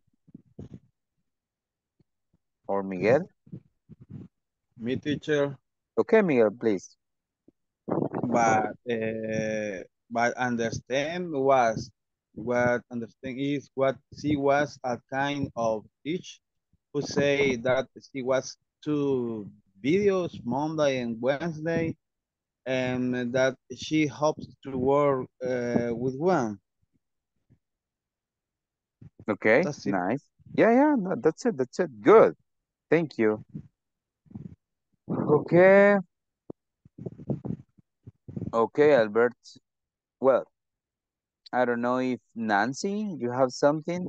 or Miguel? Me teacher, Okay, Miguel, please. but uh, but understand was what understand is what she was a kind of teach who say that she was two videos Monday and Wednesday and that she hopes to work uh, with one. Okay, That's it. nice. Yeah, yeah, no, that's it, that's it. Good. Thank you. Okay. Okay, Albert. Well, I don't know if Nancy, you have something?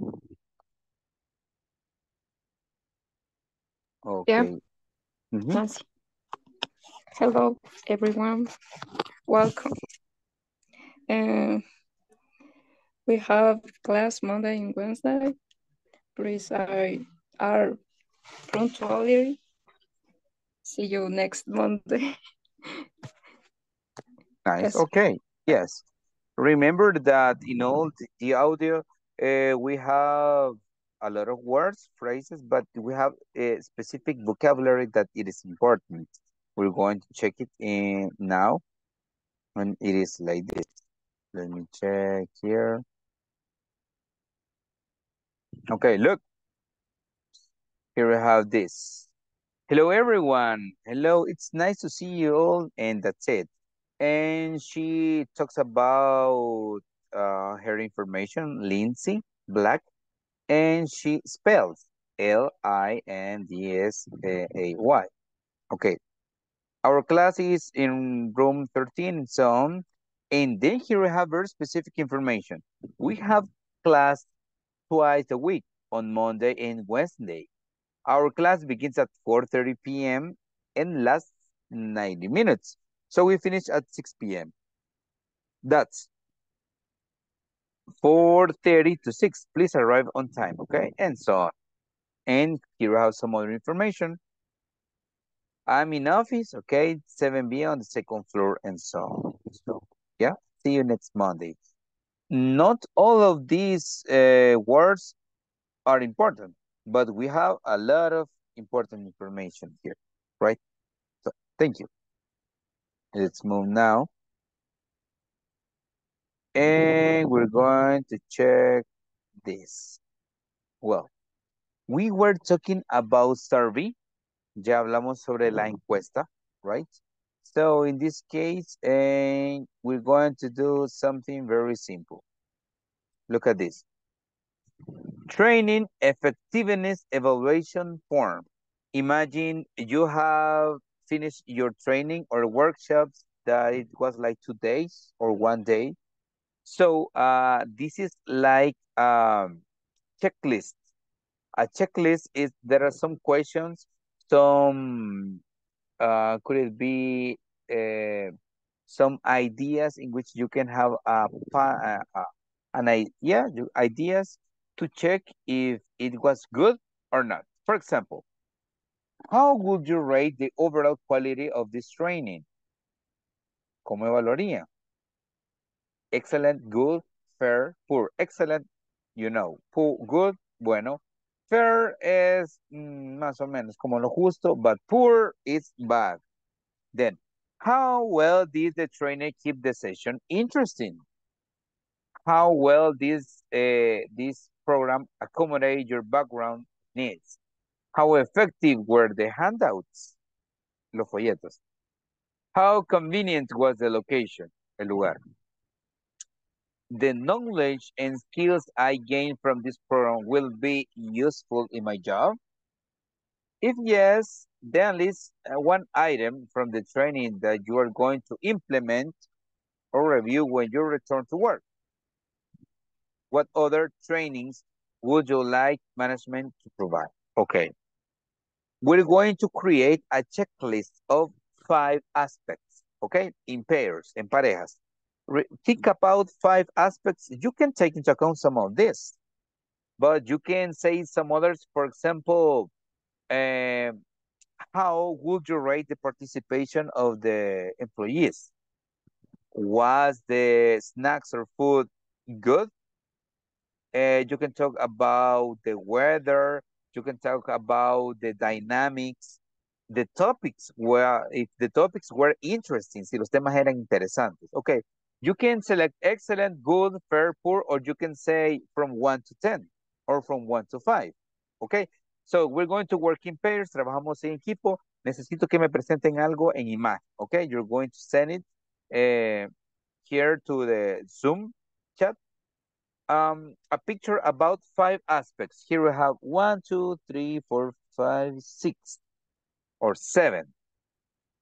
Yeah. Okay. Mhm. Nancy. Hello, everyone. Welcome. Uh, we have class Monday and Wednesday. Please, I are punctually. See you next Monday. Nice. Yes. Okay. Yes. Remember that in all the audio, uh, we have a lot of words, phrases, but we have a specific vocabulary that it is important. We're going to check it in now. And it is like this. Let me check here. Okay, look. Here we have this. Hello, everyone. Hello, it's nice to see you all, and that's it. And she talks about uh, her information, Lindsay Black, and she spells L-I-N-D-S-A-Y. Okay. Our class is in room 13 and so on. And then here we have very specific information. We have class twice a week on Monday and Wednesday. Our class begins at 4.30 p.m. and lasts 90 minutes. So we finish at 6 p.m. That's 4.30 to 6. Please arrive on time, okay? And so on. And here I have some other information. I'm in office, okay? 7B on the second floor and so on. So, yeah, see you next Monday. Not all of these uh, words are important, but we have a lot of important information here, right? So, thank you. Let's move now. And we're going to check this. Well, we were talking about survey. Ya hablamos sobre la encuesta, right? So in this case, and we're going to do something very simple. Look at this. Training effectiveness evaluation form. Imagine you have finished your training or workshops that it was like two days or one day. So uh, this is like um, checklist. A checklist is there are some questions, some uh, could it be uh, some ideas in which you can have a, uh, uh, an idea, ideas to check if it was good or not. For example, how would you rate the overall quality of this training? ¿Cómo evaluaría? Excellent, good, fair, poor. Excellent, you know. Poor, good, bueno. Fair es mm, más o menos como lo justo, but poor is bad. Then, how well did the trainer keep the session interesting? How well this uh, this program accommodate your background needs? How effective were the handouts? Los folletos. How convenient was the location? El lugar. the knowledge and skills I gain from this program will be useful in my job? If yes, then list uh, one item from the training that you are going to implement or review when you return to work. What other trainings would you like management to provide? Okay. We're going to create a checklist of five aspects, okay, in pairs, en parejas. Re think about five aspects. You can take into account some of this, but you can say some others, for example, uh, how would you rate the participation of the employees? Was the snacks or food good? Uh, you can talk about the weather. You can talk about the dynamics. The topics were, if the topics were interesting, si los temas eran interesantes. Okay, you can select excellent, good, fair, poor, or you can say from 1 to 10 or from 1 to 5. Okay, so we're going to work in pairs, trabajamos en equipo. Necesito que me presenten algo en imagen. Okay, you're going to send it uh, here to the Zoom chat. Um, a picture about five aspects. Here we have one, two, three, four, five, six, or seven.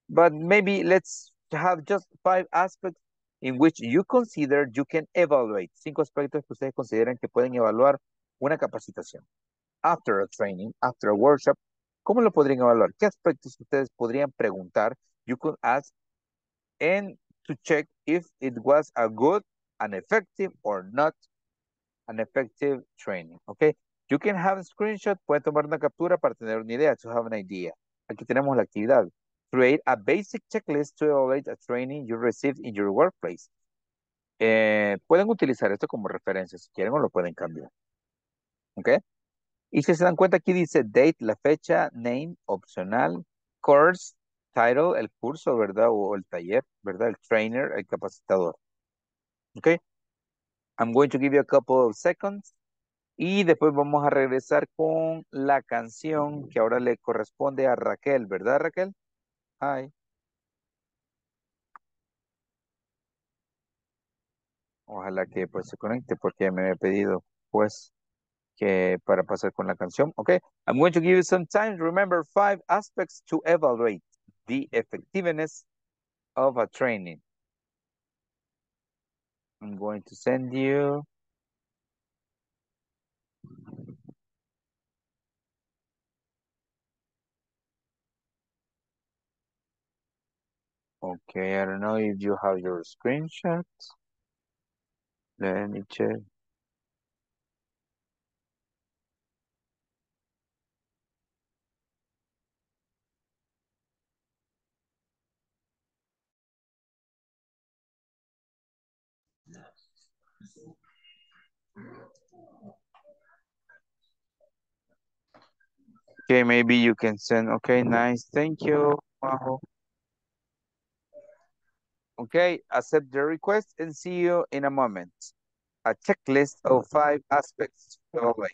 But maybe let's have just five aspects in which you consider you can evaluate. Cinco aspectos que ustedes consideran que pueden evaluar una capacitación. After a training, after a workshop, ¿cómo lo podrían evaluar? ¿Qué aspectos ustedes podrían preguntar? You could ask and to check if it was a good, an effective or not an effective training, okay? You can have a screenshot, pueden tomar una captura para tener una idea, to have an idea. Aquí tenemos la actividad. Create a basic checklist to evaluate a training you received in your workplace. Eh, pueden utilizar esto como referencia si quieren o lo pueden cambiar. ¿Ok? Y si se dan cuenta aquí dice date, la fecha, name, opcional, course, title, el curso, ¿verdad? O el taller, ¿verdad? El trainer, el capacitador. ¿Ok? I'm going to give you a couple of seconds. Y después vamos a regresar con la canción que ahora le corresponde a Raquel, ¿verdad Raquel? Hi. Ojalá que pues se conecte porque me he pedido pues que para pasar con la canción. Okay, I'm going to give you some time. Remember five aspects to evaluate the effectiveness of a training. I'm going to send you. Okay, I don't know if you have your screenshots. Let me check. Okay, maybe you can send. Okay, nice. Thank you, Majo. Okay, accept the request and see you in a moment. A checklist of five aspects to evaluate.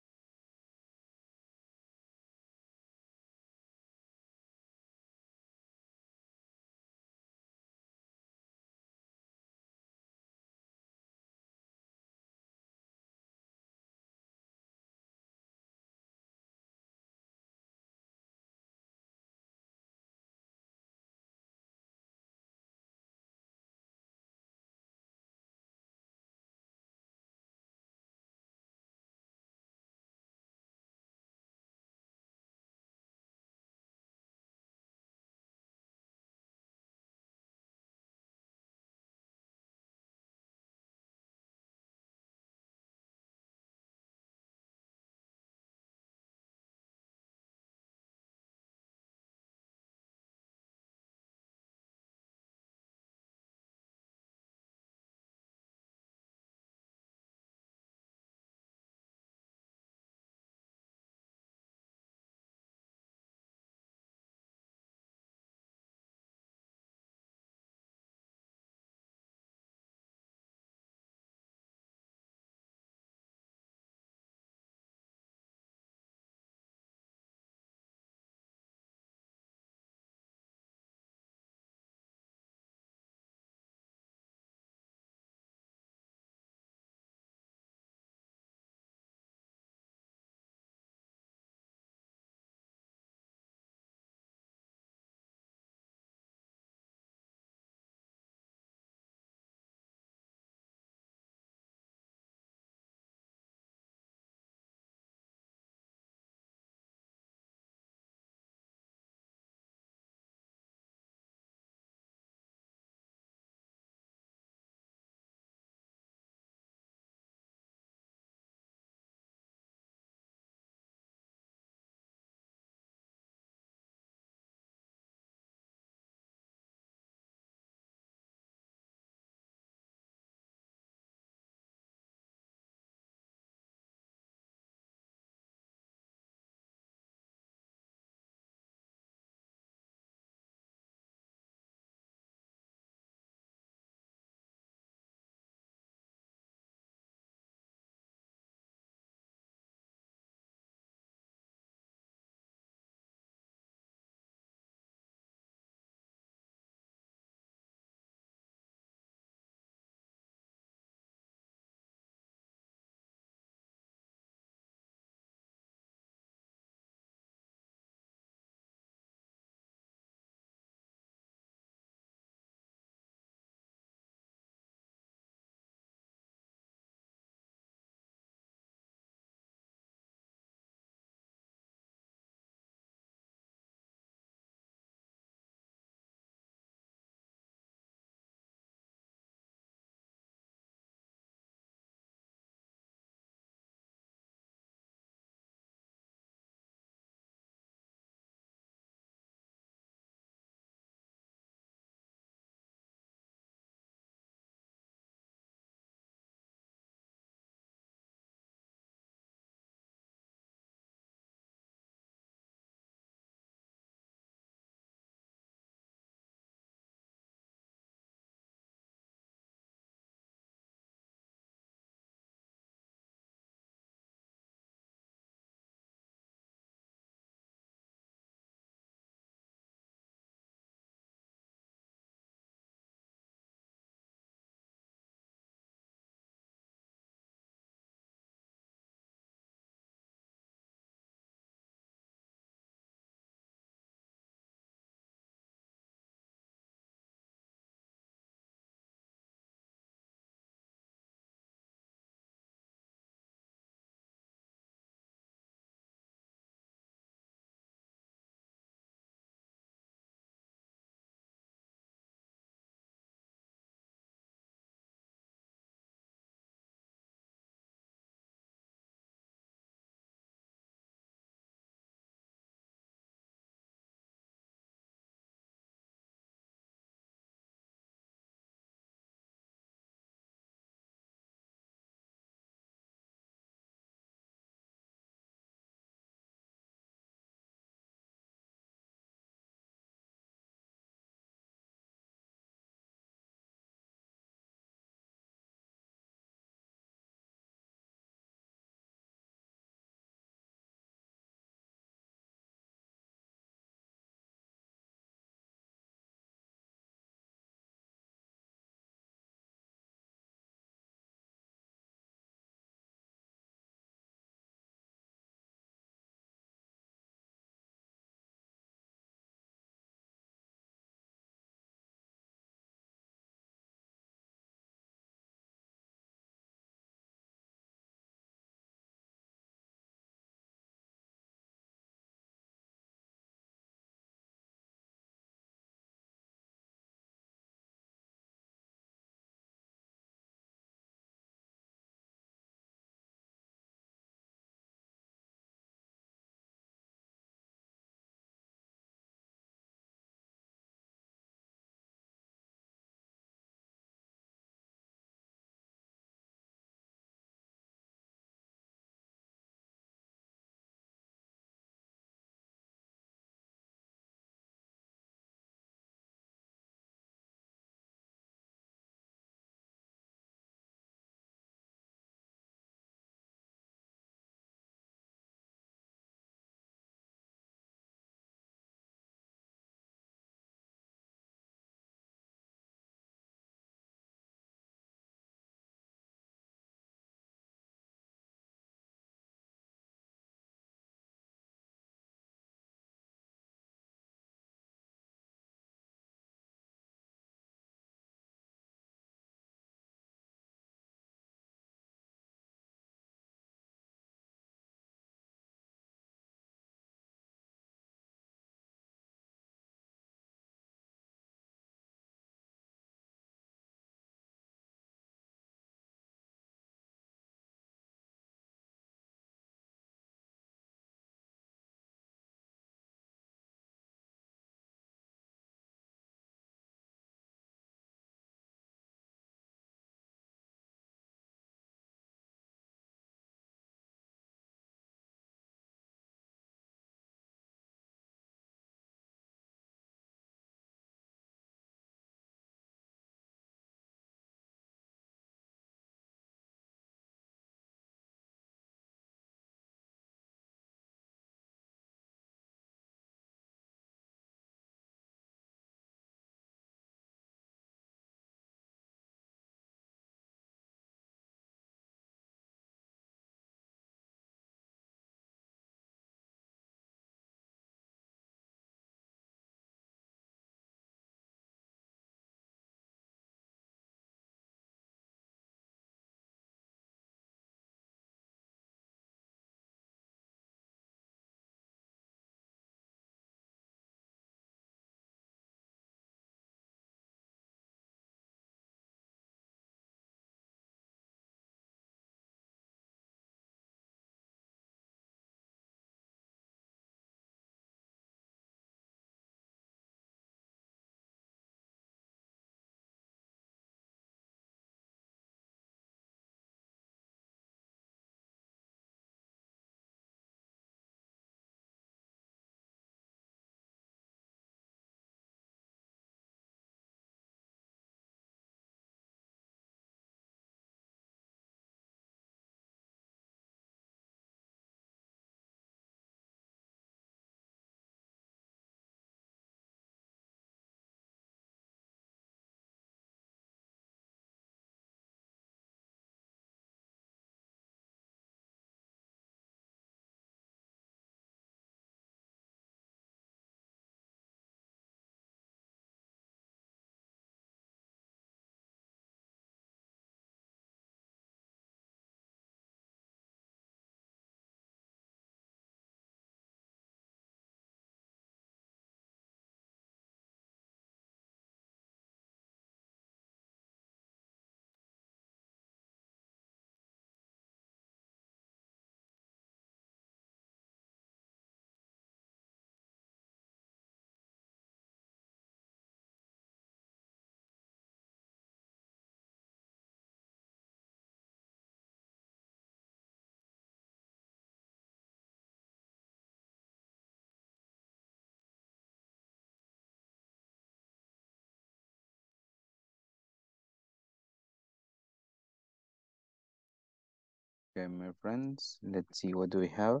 Okay, my friends, let's see what do we have.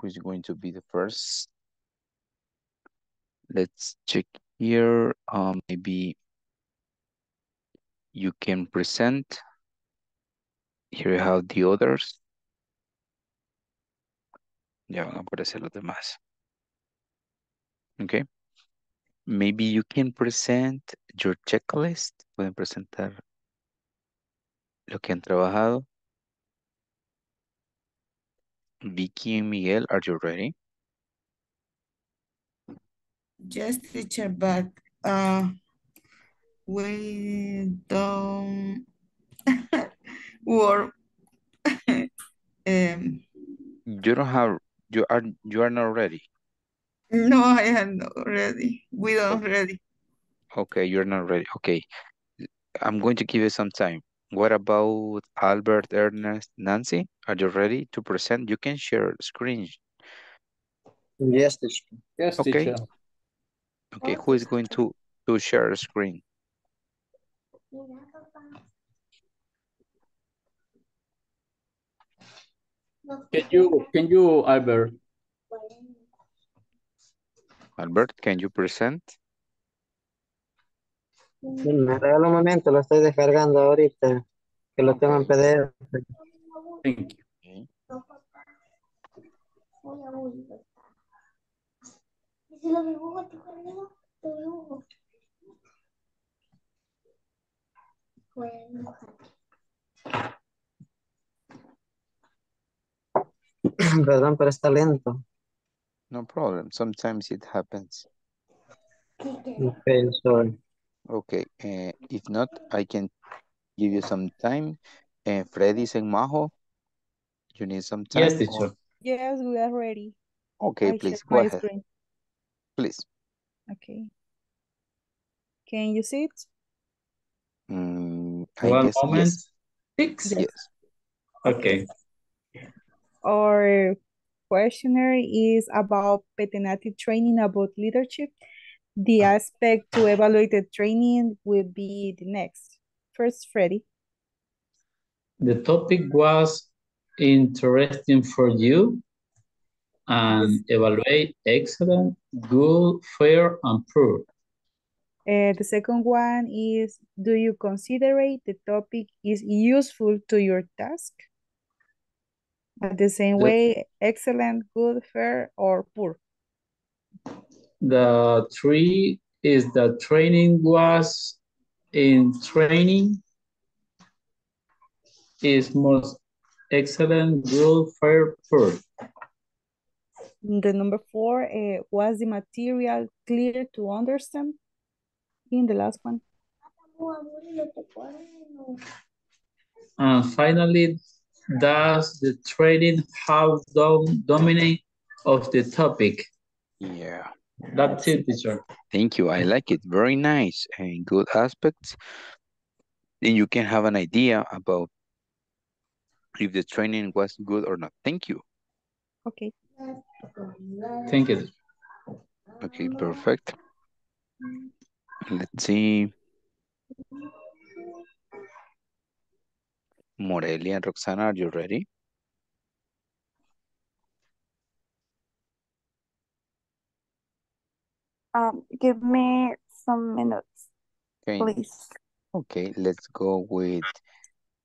Who's going to be the first? Let's check here. Um, maybe you can present. Here you have the others. Ya van a aparecer los demás. Okay. Maybe you can present your checklist. Pueden presentar lo que han trabajado. Vicky and Miguel, are you ready? Yes, teacher, but uh, we don't [LAUGHS] work. [LAUGHS] um, You don't have, you are, you are not ready. no, I am not ready. We don't ready. Okay, you're not ready. Okay. I'm going to give you some time. What about Albert, Ernest, Nancy? Are you ready to present? You can share screen. Yes, teacher. Yes, Okay. teacher. Okay, who is going to, to share a screen? Can you, can you, Albert? Albert, can you present? Me regala un momento, lo estoy descargando ahorita, que lo tengo en PDF. Thank you. [COUGHS] Perdón, pero está lento. No problem. Sometimes it happens. Okay, sorry. Okay. Uh, if not, I can give you some time. Uh, Freddy and Majo, you need some time? Yes, or- teacher. Yes, we are ready. Okay, I please go ahead. screen. Please. Okay. Can you see it? Mm, I One guess moment. yes. Six. Yes. Okay. Our questionnaire is about Petenati training about leadership. The aspect to evaluate the training will be the next. First, Freddy. The topic was interesting for you and evaluate excellent, good, fair, and poor. Uh, the second one is, do you consider the topic is useful to your task? At the same way, excellent, good, fair, or poor. The three is the training was in training is most excellent, good, fair, poor. The number four, uh, was the material clear to understand? In the last one. And finally, does the training have dom dominate of the topic? Yeah. That's it, teacher. Thank you. I like it. Very nice and good aspects. And you can have an idea about if the training was good or not. Thank you. Okay. Thank you. Okay, perfect. Let's see. Morelia and Roxana, are you ready? Um, give me some minutes, Okay. please. Okay, let's go with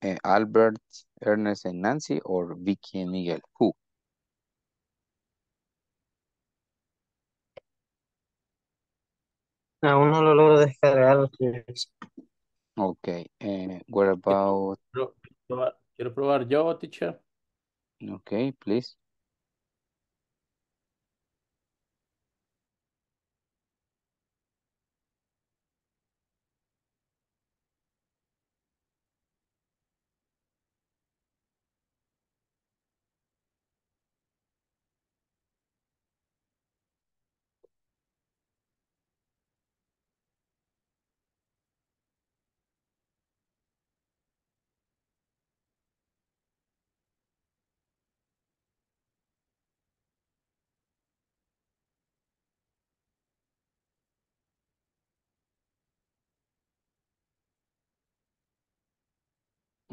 uh, Albert, Ernest, and Nancy, or Vicky and Miguel. Who? Aún no lo logro descargar. pues. Okay, and what about? Quiero probar, quiero probar yo, teacher. Okay, please.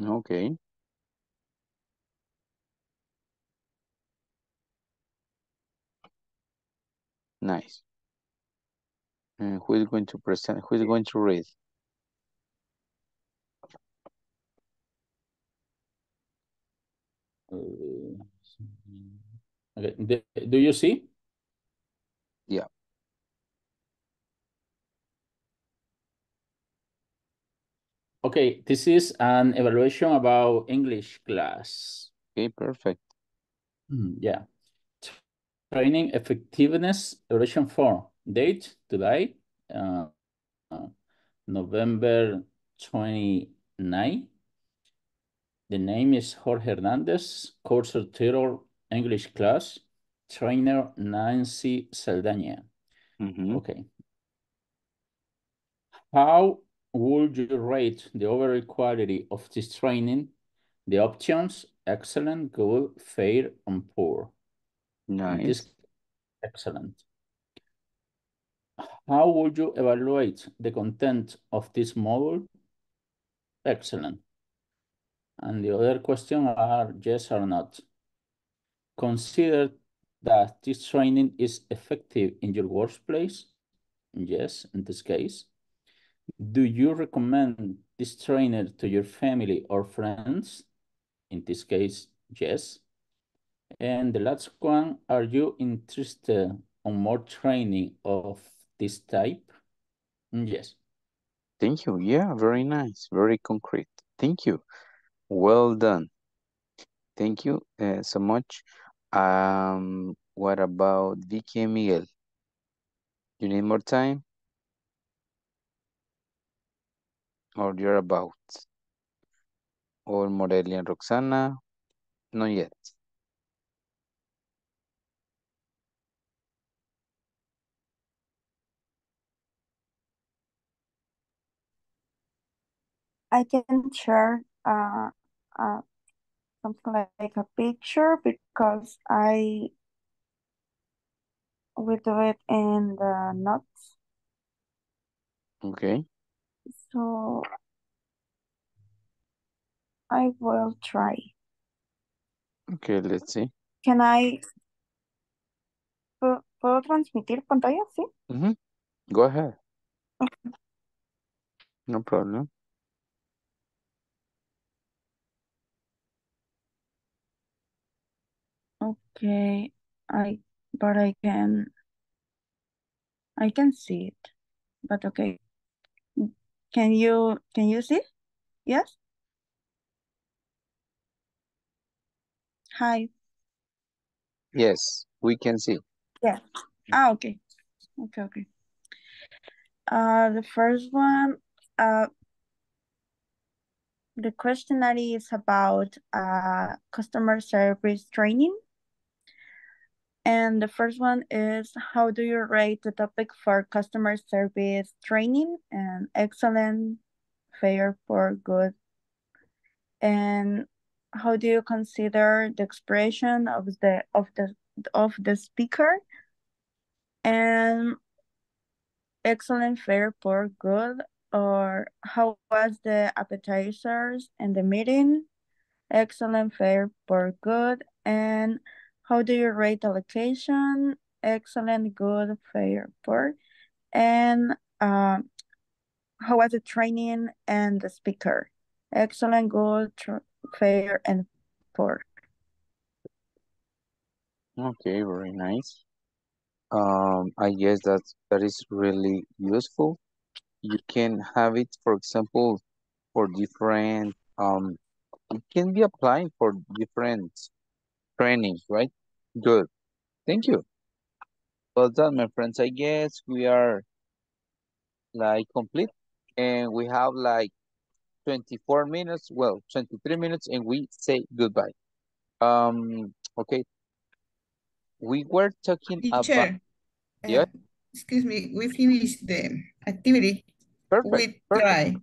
Ah, okay. Nice. And who is going to present? Who is going to read? Eh, mm, okay. Do, do you see? Okay, this is an evaluation about English class. Okay, perfect. Mm, yeah. Training effectiveness evaluation form. Date today, uh, uh, November 29. The name is Jorge Hernandez, course tutor English class, trainer Nancy Saldana. Mm -hmm. Okay. How would you rate the overall quality of this training? The options, excellent, good, fair, and poor. Nice. This, excellent. How would you evaluate the content of this module? Excellent. And the other question are yes or not. Consider that this training is effective in your workplace. Yes, in this case. Do you recommend this trainer to your family or friends? In this case, yes. And the last one, are you interested on more training of this type? Yes. Thank you. Yeah, very nice. Very concrete. Thank you. Well done. Thank you uh, so much. Um, what about Vicky and Miguel? You need more time? Or you're about? Or Morelia and Roxana? Not yet. I can share uh, uh, something like a picture because I will do it in the notes. Okay. So I will try. Okay, let's see. Can I ¿Puedo, puedo transmitir pantalla? Sí. Mm -hmm. Go ahead. Okay. No problem. Okay, I but I can I can see it. But okay. Can you can you see? Yes? Hi. Yes, we can see. Yeah. Ah, okay. Okay, okay. Uh, the first one, uh, the questionnaire is about uh, customer service training. And the first one is, how do you rate the topic for customer service training? And excellent, fair, poor, good. And how do you consider the expression of the of the of the speaker? And excellent, fair, poor, good. Or how was the appetizers and the meeting? Excellent, fair, poor, good. And how do you rate the location? Excellent, good, fair, poor. And uh, how was the training and the speaker? Excellent, good, fair, and poor. Okay, very nice. Um, I guess that that is really useful. You can have it, for example, for different, um, it can be applied for different trainings, right? Good. Thank you. Well done, my friends. I guess we are like complete and we have like 24 minutes, well, 23 minutes and we say goodbye. Um, okay. We were talking Teacher, about, yeah, uh, excuse me, we finished the activity. perfect, We perfect. try.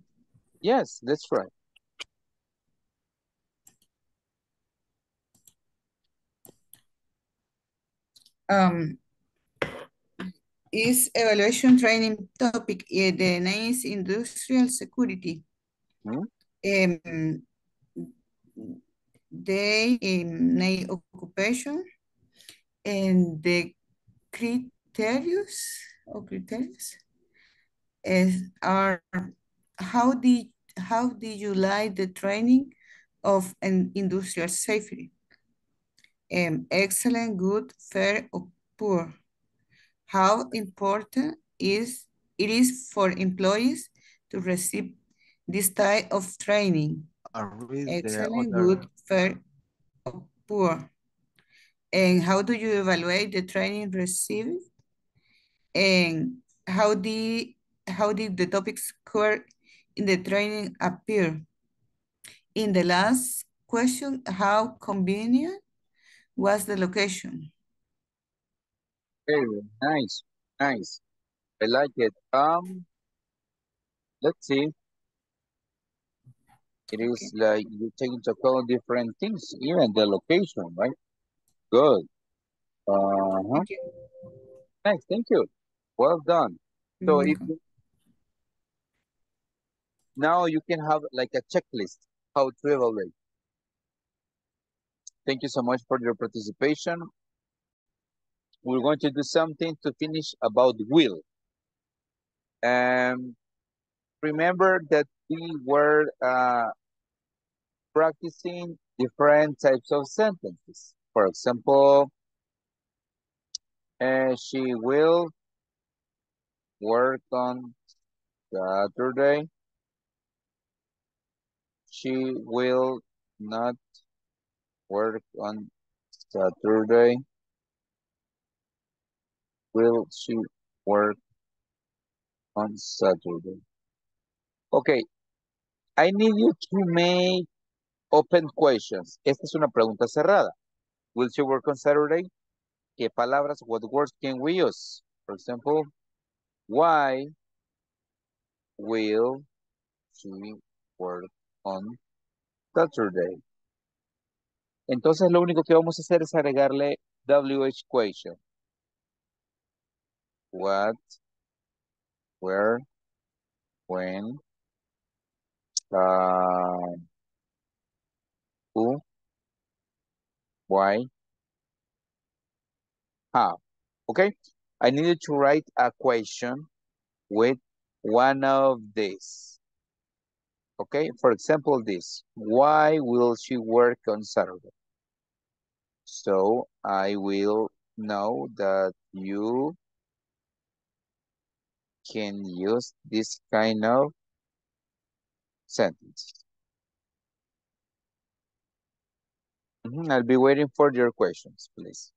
Yes, that's right. Um, is evaluation training topic. the name is industrial security. Hmm? Um, they name occupation and the crit criterios or criterios is, are how did how did you like the training of an industrial safety? Um, excellent, good, fair, or poor? How important is it is for employees to receive this type of training? Excellent, good, fair, or poor? And how do you evaluate the training received? And how did how did the topics covered in the training appear? In the last question, how convenient was the location? Very nice, nice. I like it. Um, let's see. It is like you take into account different things, even the location, right? Good. Uh-huh. Nice, thank you. Well done. So if you, now you can have like a checklist how to evaluate. Thank you so much for your participation. We're going to do something to finish about will. Um, remember that we were uh, practicing different types of sentences. For example, uh, she will work on Saturday. She will not work on Saturday. Will she work on Saturday? Okay. I need you to make open questions. Esta es una pregunta cerrada. Will she work on Saturday? ¿Qué palabras, what words can we use? For example, why will she work on Saturday? Entonces lo único que vamos a hacer es agregarle WH question. What, where, when, uh, who, why, how. Okay? I needed to write a question with one of these. Okay, for example, this. Why will she work on Saturday? So I will know that you can use this kind of sentence. Mm -hmm. I'll be waiting for your questions, please.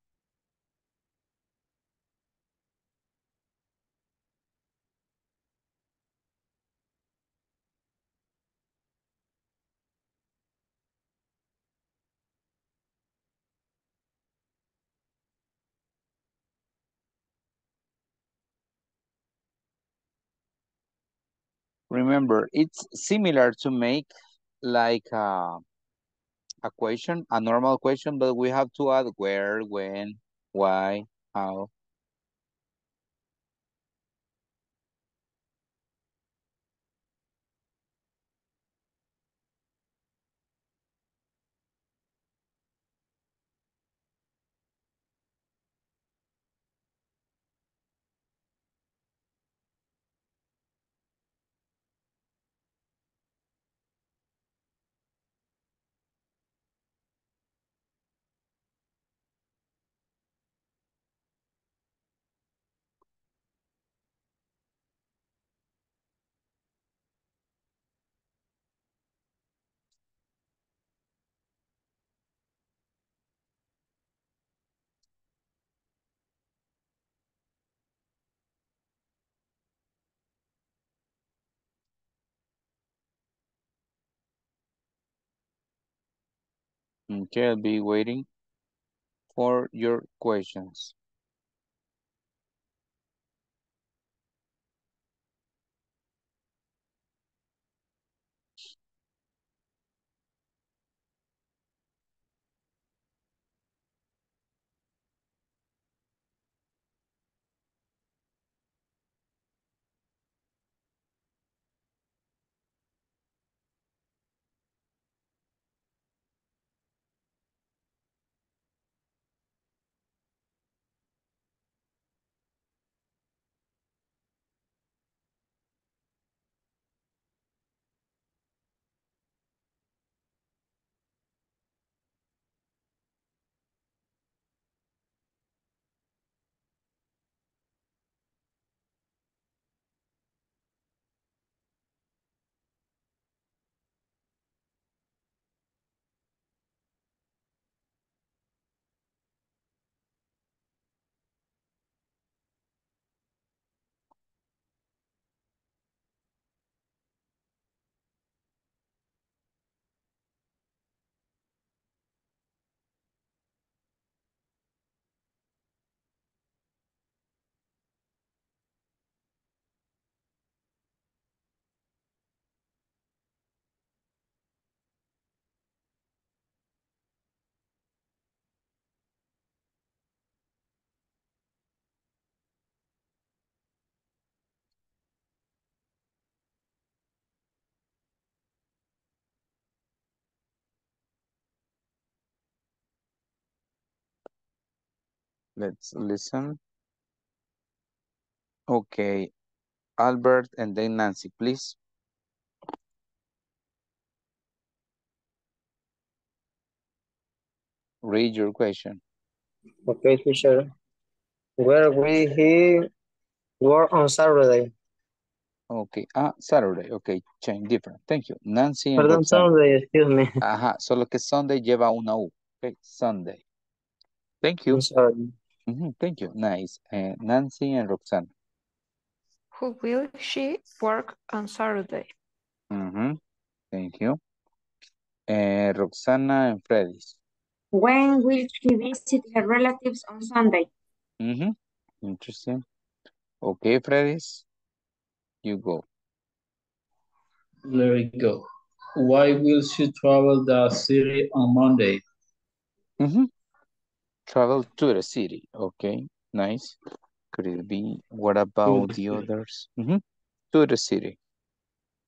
Remember, it's similar to make like a, a question, a normal question, but we have to add where, when, why, how. Okay, I'll be waiting for your questions. Let's listen. Okay, Albert and then Nancy, please. Read your question. Okay, teacher. Where will he work on Saturday? Okay, ah, Saturday, okay, change different. Thank you. Nancy Perdón. Sunday, excuse me. Ajá, solo que Sunday lleva una U. Okay, Sunday. Thank you. I'm sorry. Mhm, thank you. Nice. Uh, Nancy and Roxana. Who will she work on Saturday? Mhm, Thank you. Uh, Roxana and Fredis. When will she visit her relatives on Sunday? Mhm, Interesting. Okay, Fredis. You go. There we go. Why will she travel the city on Monday? Mhm. Travel to the city. Okay, nice. Could it be, what about the city. others? Mhm, To the city.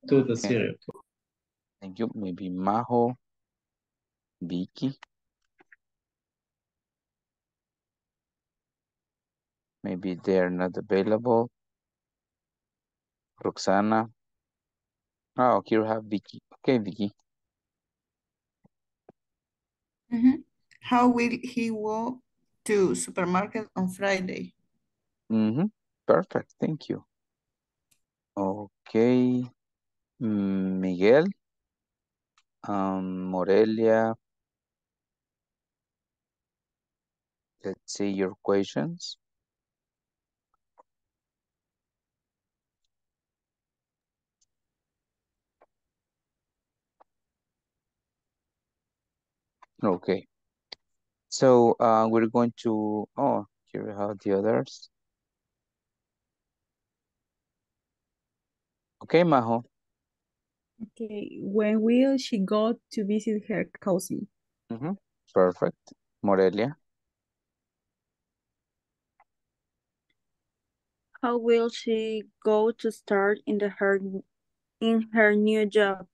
To the Okay. city. Thank you. Maybe Majo, Vicky. Maybe they're not available. Roxana. Oh, here we have Vicky. Okay, Vicky. Mhm. How will he walk to supermarket on Friday? Mm-hmm. Perfect. Thank you. Okay. Mm, Miguel. Um, Morelia. Let's see your questions. Okay. So uh, we're going to, oh, here we have the others. Okay, Majo. Okay, when will she go to visit her cousin? Mm-hmm. Perfect. Morelia. How will she go to start in the her in her new job?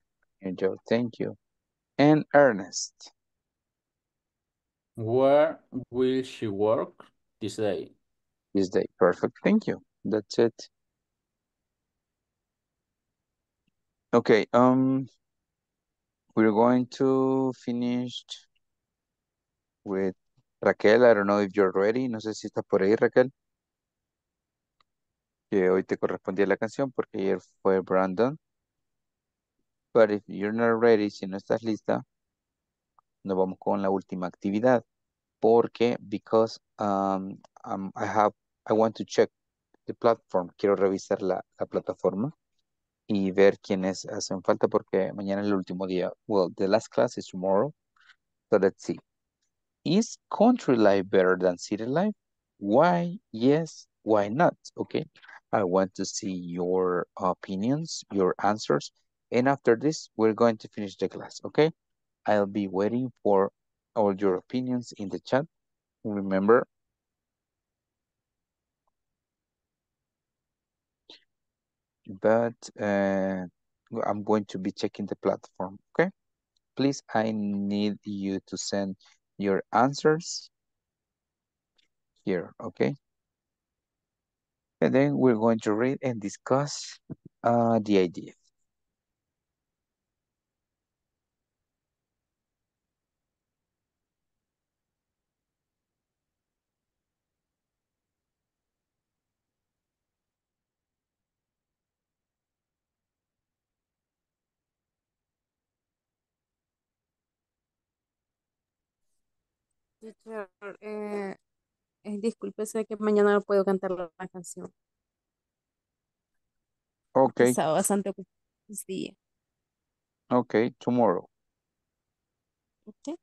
Good job. Thank you. And Ernest. Where will she work this day? This day. Perfect. Thank you. That's it. Okay. Um, we're going to finish with Raquel. I don't know if you're ready. No sé si estás por ahí, Raquel. Que hoy te correspondía la canción porque ayer fue Brandon. But if you're not ready, si no estás lista, nos vamos con la última actividad. Porque, because um, um, I have, I want to check the platform. Quiero revisar la, la plataforma y ver quiénes hacen falta porque mañana es el último día. Well, the last class is tomorrow. So let's see. Is country life better than city life? Why? Yes. Why not? Okay. I want to see your opinions, your answers. And after this, we're going to finish the class. Okay. I'll be waiting for all your opinions in the chat. Remember, but uh, I'm going to be checking the platform. Okay. Please, I need you to send your answers here. Okay. And then we're going to read and discuss uh, the idea. Teacher, eh, eh, disculpe, sé que mañana no puedo cantar la, la canción. Okay. Estaba bastante ocupado. Sí. Okay. Tomorrow. Okay.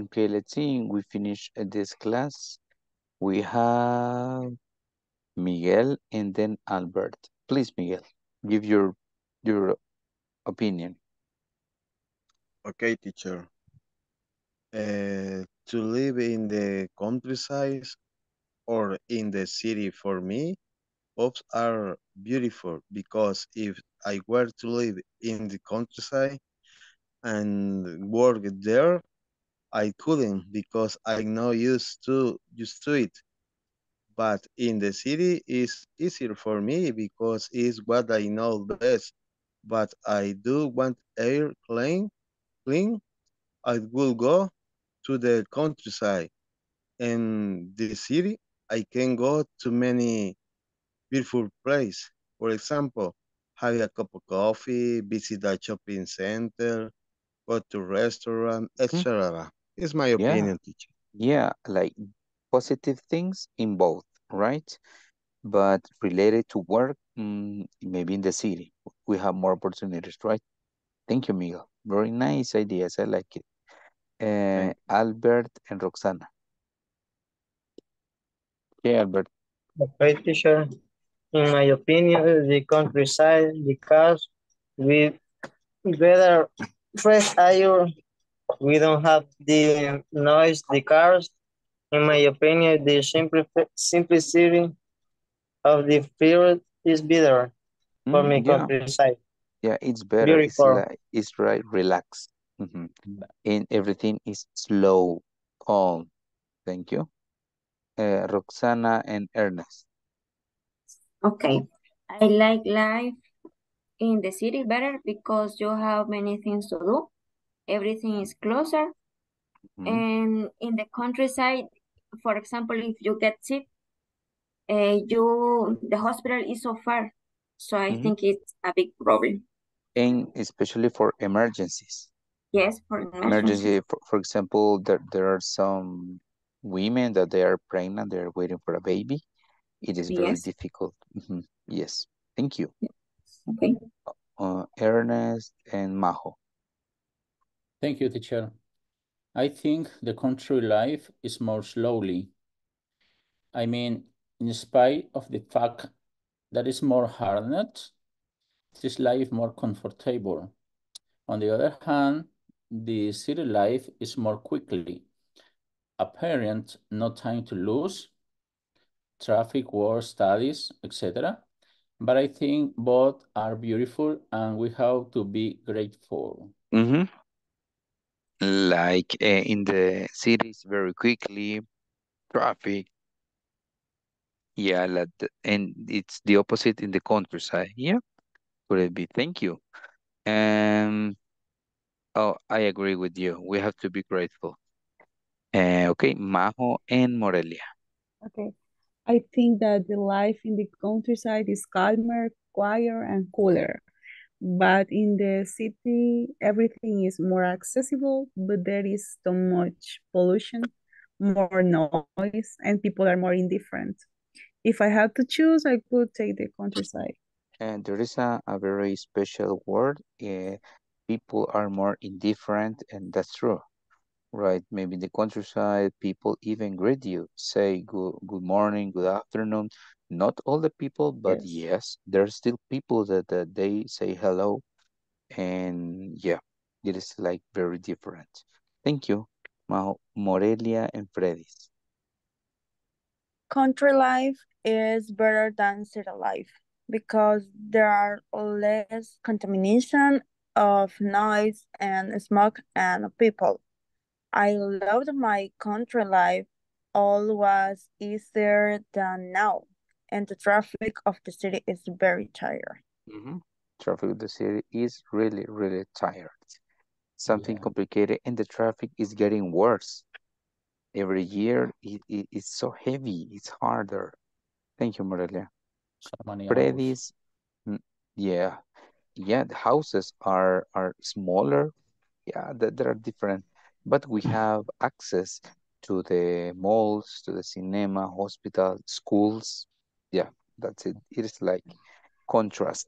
Okay, let's see. We finish this class. We have Miguel and then Albert. Please, Miguel, give your your opinion. Okay, teacher. Uh, to live in the countryside or in the city for me, both are beautiful because if I were to live in the countryside and work there, I couldn't because I'm not used to used to it. But in the city is easier for me because it's what I know best. But I do want air clean, clean. I will go to the countryside. In the city, I can go to many beautiful places. For example, have a cup of coffee, visit a shopping center, go to restaurant, etc. Mm-hmm. It's my Yeah, opinion, teacher. yeah, like positive things in both, right? But related to work, mm, maybe in the city, we have more opportunities, right? Thank you, Miguel. Very nice ideas. I like it. Uh, Albert and Roxana. Yeah, Albert. Okay, teacher. In my opinion, the countryside because with better fresh air, we don't have the noise, the cars. In my opinion, the simpli simplicity of the field is better for Mm, me yeah, countryside. yeah, it's better. It's Beautiful. like it's right, relaxed. Mhm. And everything is slow, calm. Thank you. Uh, Roxana and Ernest. Okay. I like life in the city better because you have many things to do. Everything is closer. Mhm. And in the countryside, for example, if you get sick, uh, you the hospital is so far. So I Mhm. think it's a big problem. And especially for emergencies. Yes, for emergencies. Emergency, for, for example, there, there are some women that they are pregnant, they're waiting for a baby. It is very Yes. difficult. Mhm. Yes. Thank you. Okay. Uh, Ernest and Majo. Thank you, teacher. I think the country life is more slowly. I mean, in spite of the fact that it's more hardened, this life more comfortable. On the other hand, the city life is more quickly. Apparent, no time to lose, traffic, work, studies, etc. But I think both are beautiful and we have to be grateful. Mm-hmm. Like uh, in the cities, very quickly, traffic. Yeah, like the- and it's the opposite in the countryside. Yeah, could it be? Thank you. Um, oh, I agree with you. We have to be grateful. Uh, okay, Majo and Morelia. Okay. I think that the life in the countryside is calmer, quieter, and cooler. But in the city, everything is more accessible, but there is so much pollution, more noise, and people are more indifferent. If I had to choose, I could take the countryside. And there is a, a very special word. Uh, people are more indifferent, and that's true, right? Maybe in the countryside, people even greet you, say good, good morning, good afternoon. Not all the people, but Yes. yes, there's still people that, that they say hello, and yeah, it is like very different. Thank you, Majo, Morelia and Fredis. Country life is better than city life because there are less contamination of noise and smoke and people. I loved my country life. All was easier than now, and the traffic of the city is very tired. Mm-hmm. Traffic of the city is really, really tired. Something Yeah. complicated, and the traffic is getting worse. Every year, it, it, it's so heavy, it's harder. Thank you, Morelia. So many. Fredis, mm, yeah, yeah, the houses are are smaller. Yeah, that they are different, but we have access to the malls, to the cinema, hospital, schools. Yeah, that's it. It is like contrast.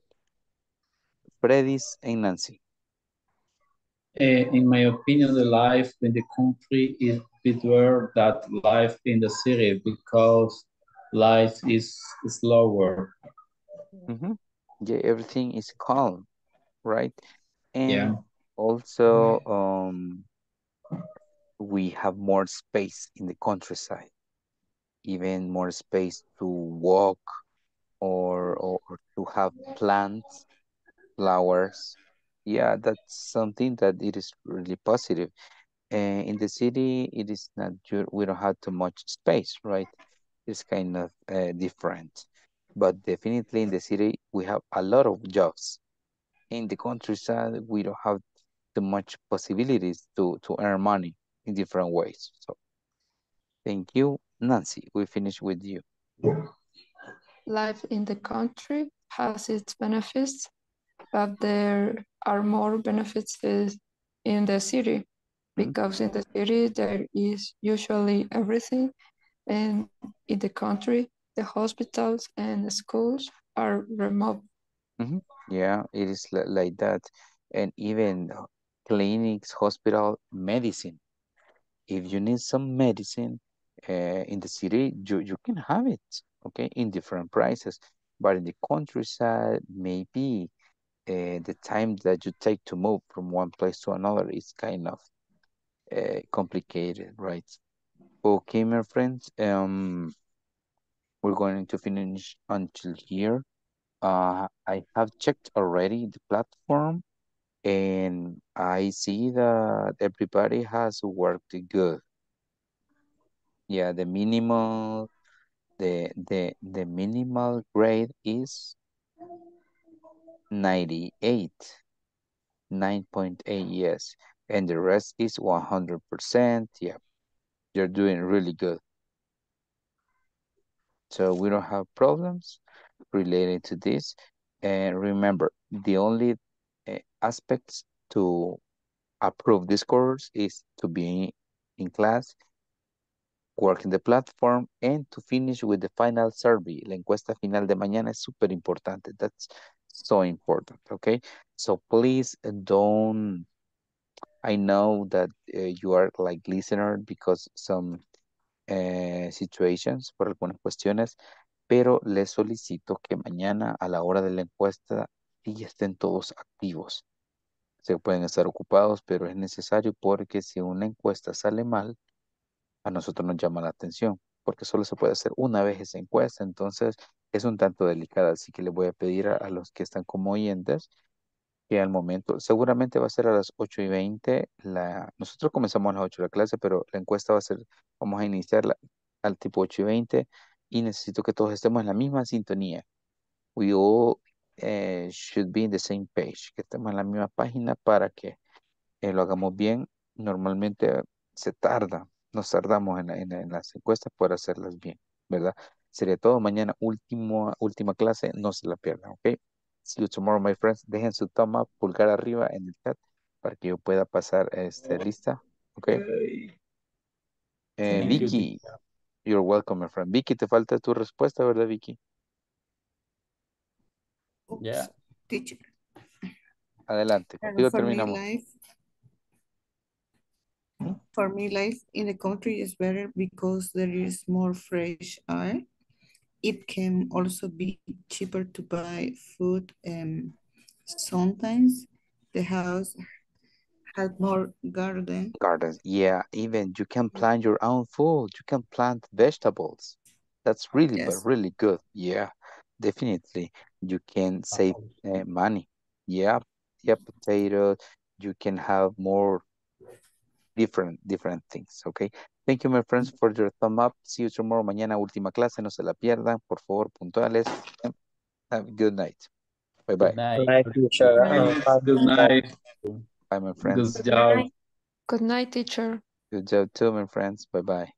Fredis and Nancy. Uh, in my opinion, the life in the country is better than life in the city because life is slower. Mm -hmm. Yeah, everything is calm, right? And Yeah. also, um, we have more space in the countryside, even more space to walk or, or, to have plants, flowers. Yeah, that's something that it is really positive. Uh, in the city, it is not, we don't have too much space, right? It's kind of uh, different. But definitely in the city, we have a lot of jobs. In the countryside, we don't have too much possibilities to, to earn money in different ways. So thank you, Nancy. We finish with you. Life in the country has its benefits, but there are more benefits in the city because in the city there is usually everything, and in the country the hospitals and schools are remote. Mhm. Yeah, it is like that. And even clinics, hospital, medicine. If you need some medicine uh, in the city, you, you can have it, okay, in different prices. But in the countryside, maybe uh, the time that you take to move from one place to another is kind of uh, complicated, right? Okay, my friends, um, we're going to finish until here. Uh, I have checked already the platform and I see that everybody has worked good. Yeah, the minimal, the the the minimal grade is 98, 9.8, yes, and the rest is 100%. Yeah, you're doing really good. So we don't have problems related to this. And remember, the only aspects to approve this course is to be in class, work in the platform, and to finish with the final survey. La encuesta final de mañana es súper importante. That's so important, okay? So please don't, I know that uh, you are like listener because some uh, situations, por algunas cuestiones, pero les solicito que mañana a la hora de la encuesta sí estén todos activos. Se pueden estar ocupados, pero es necesario porque si una encuesta sale mal, a nosotros nos llama la atención, porque solo se puede hacer una vez esa encuesta, entonces es un tanto delicada, así que les voy a pedir a, los que están como oyentes que al momento, seguramente va a ser a las 8 y 20, la, nosotros comenzamos a las 8 la clase, pero la encuesta va a ser, vamos a iniciarla al tipo 8 y 20 y necesito que todos estemos en la misma sintonía. We eh, should be in the same page, que estemos en la misma página para que eh, lo hagamos bien. Normalmente se tarda, nos tardamos en, en- en las encuestas por hacerlas bien, ¿verdad? Sería todo. Mañana último, última clase, no se la pierdan, ¿ok? See you tomorrow, my friends. Dejen su thumb up, pulgar arriba en el chat para que yo pueda pasar este, lista, ¿ok? Eh, Vicky, you're welcome, my friend. Vicky, te falta tu respuesta, ¿verdad, Vicky? Yeah. Teacher. Adelante, contigo for me, terminamos. life, for me, life in the country is better because there is more fresh air. It can also be cheaper to buy food and sometimes the house has more garden. Gardens, yeah, even you can plant your own food. You can plant vegetables. That's really, but Yes. really good. Yeah, definitely. You can save uh, money. Yeah, yeah, potatoes. You can have more different, different things. Okay. Thank you, my friends, for your thumb up. See you tomorrow. Mañana, última clase. No se la pierdan. Por favor, puntuales. Have a good night. Bye bye. Good night. Night, teacher. Night. Good night. Bye, my friends. Good job. Good night, teacher. Good job too, my friends. Bye bye.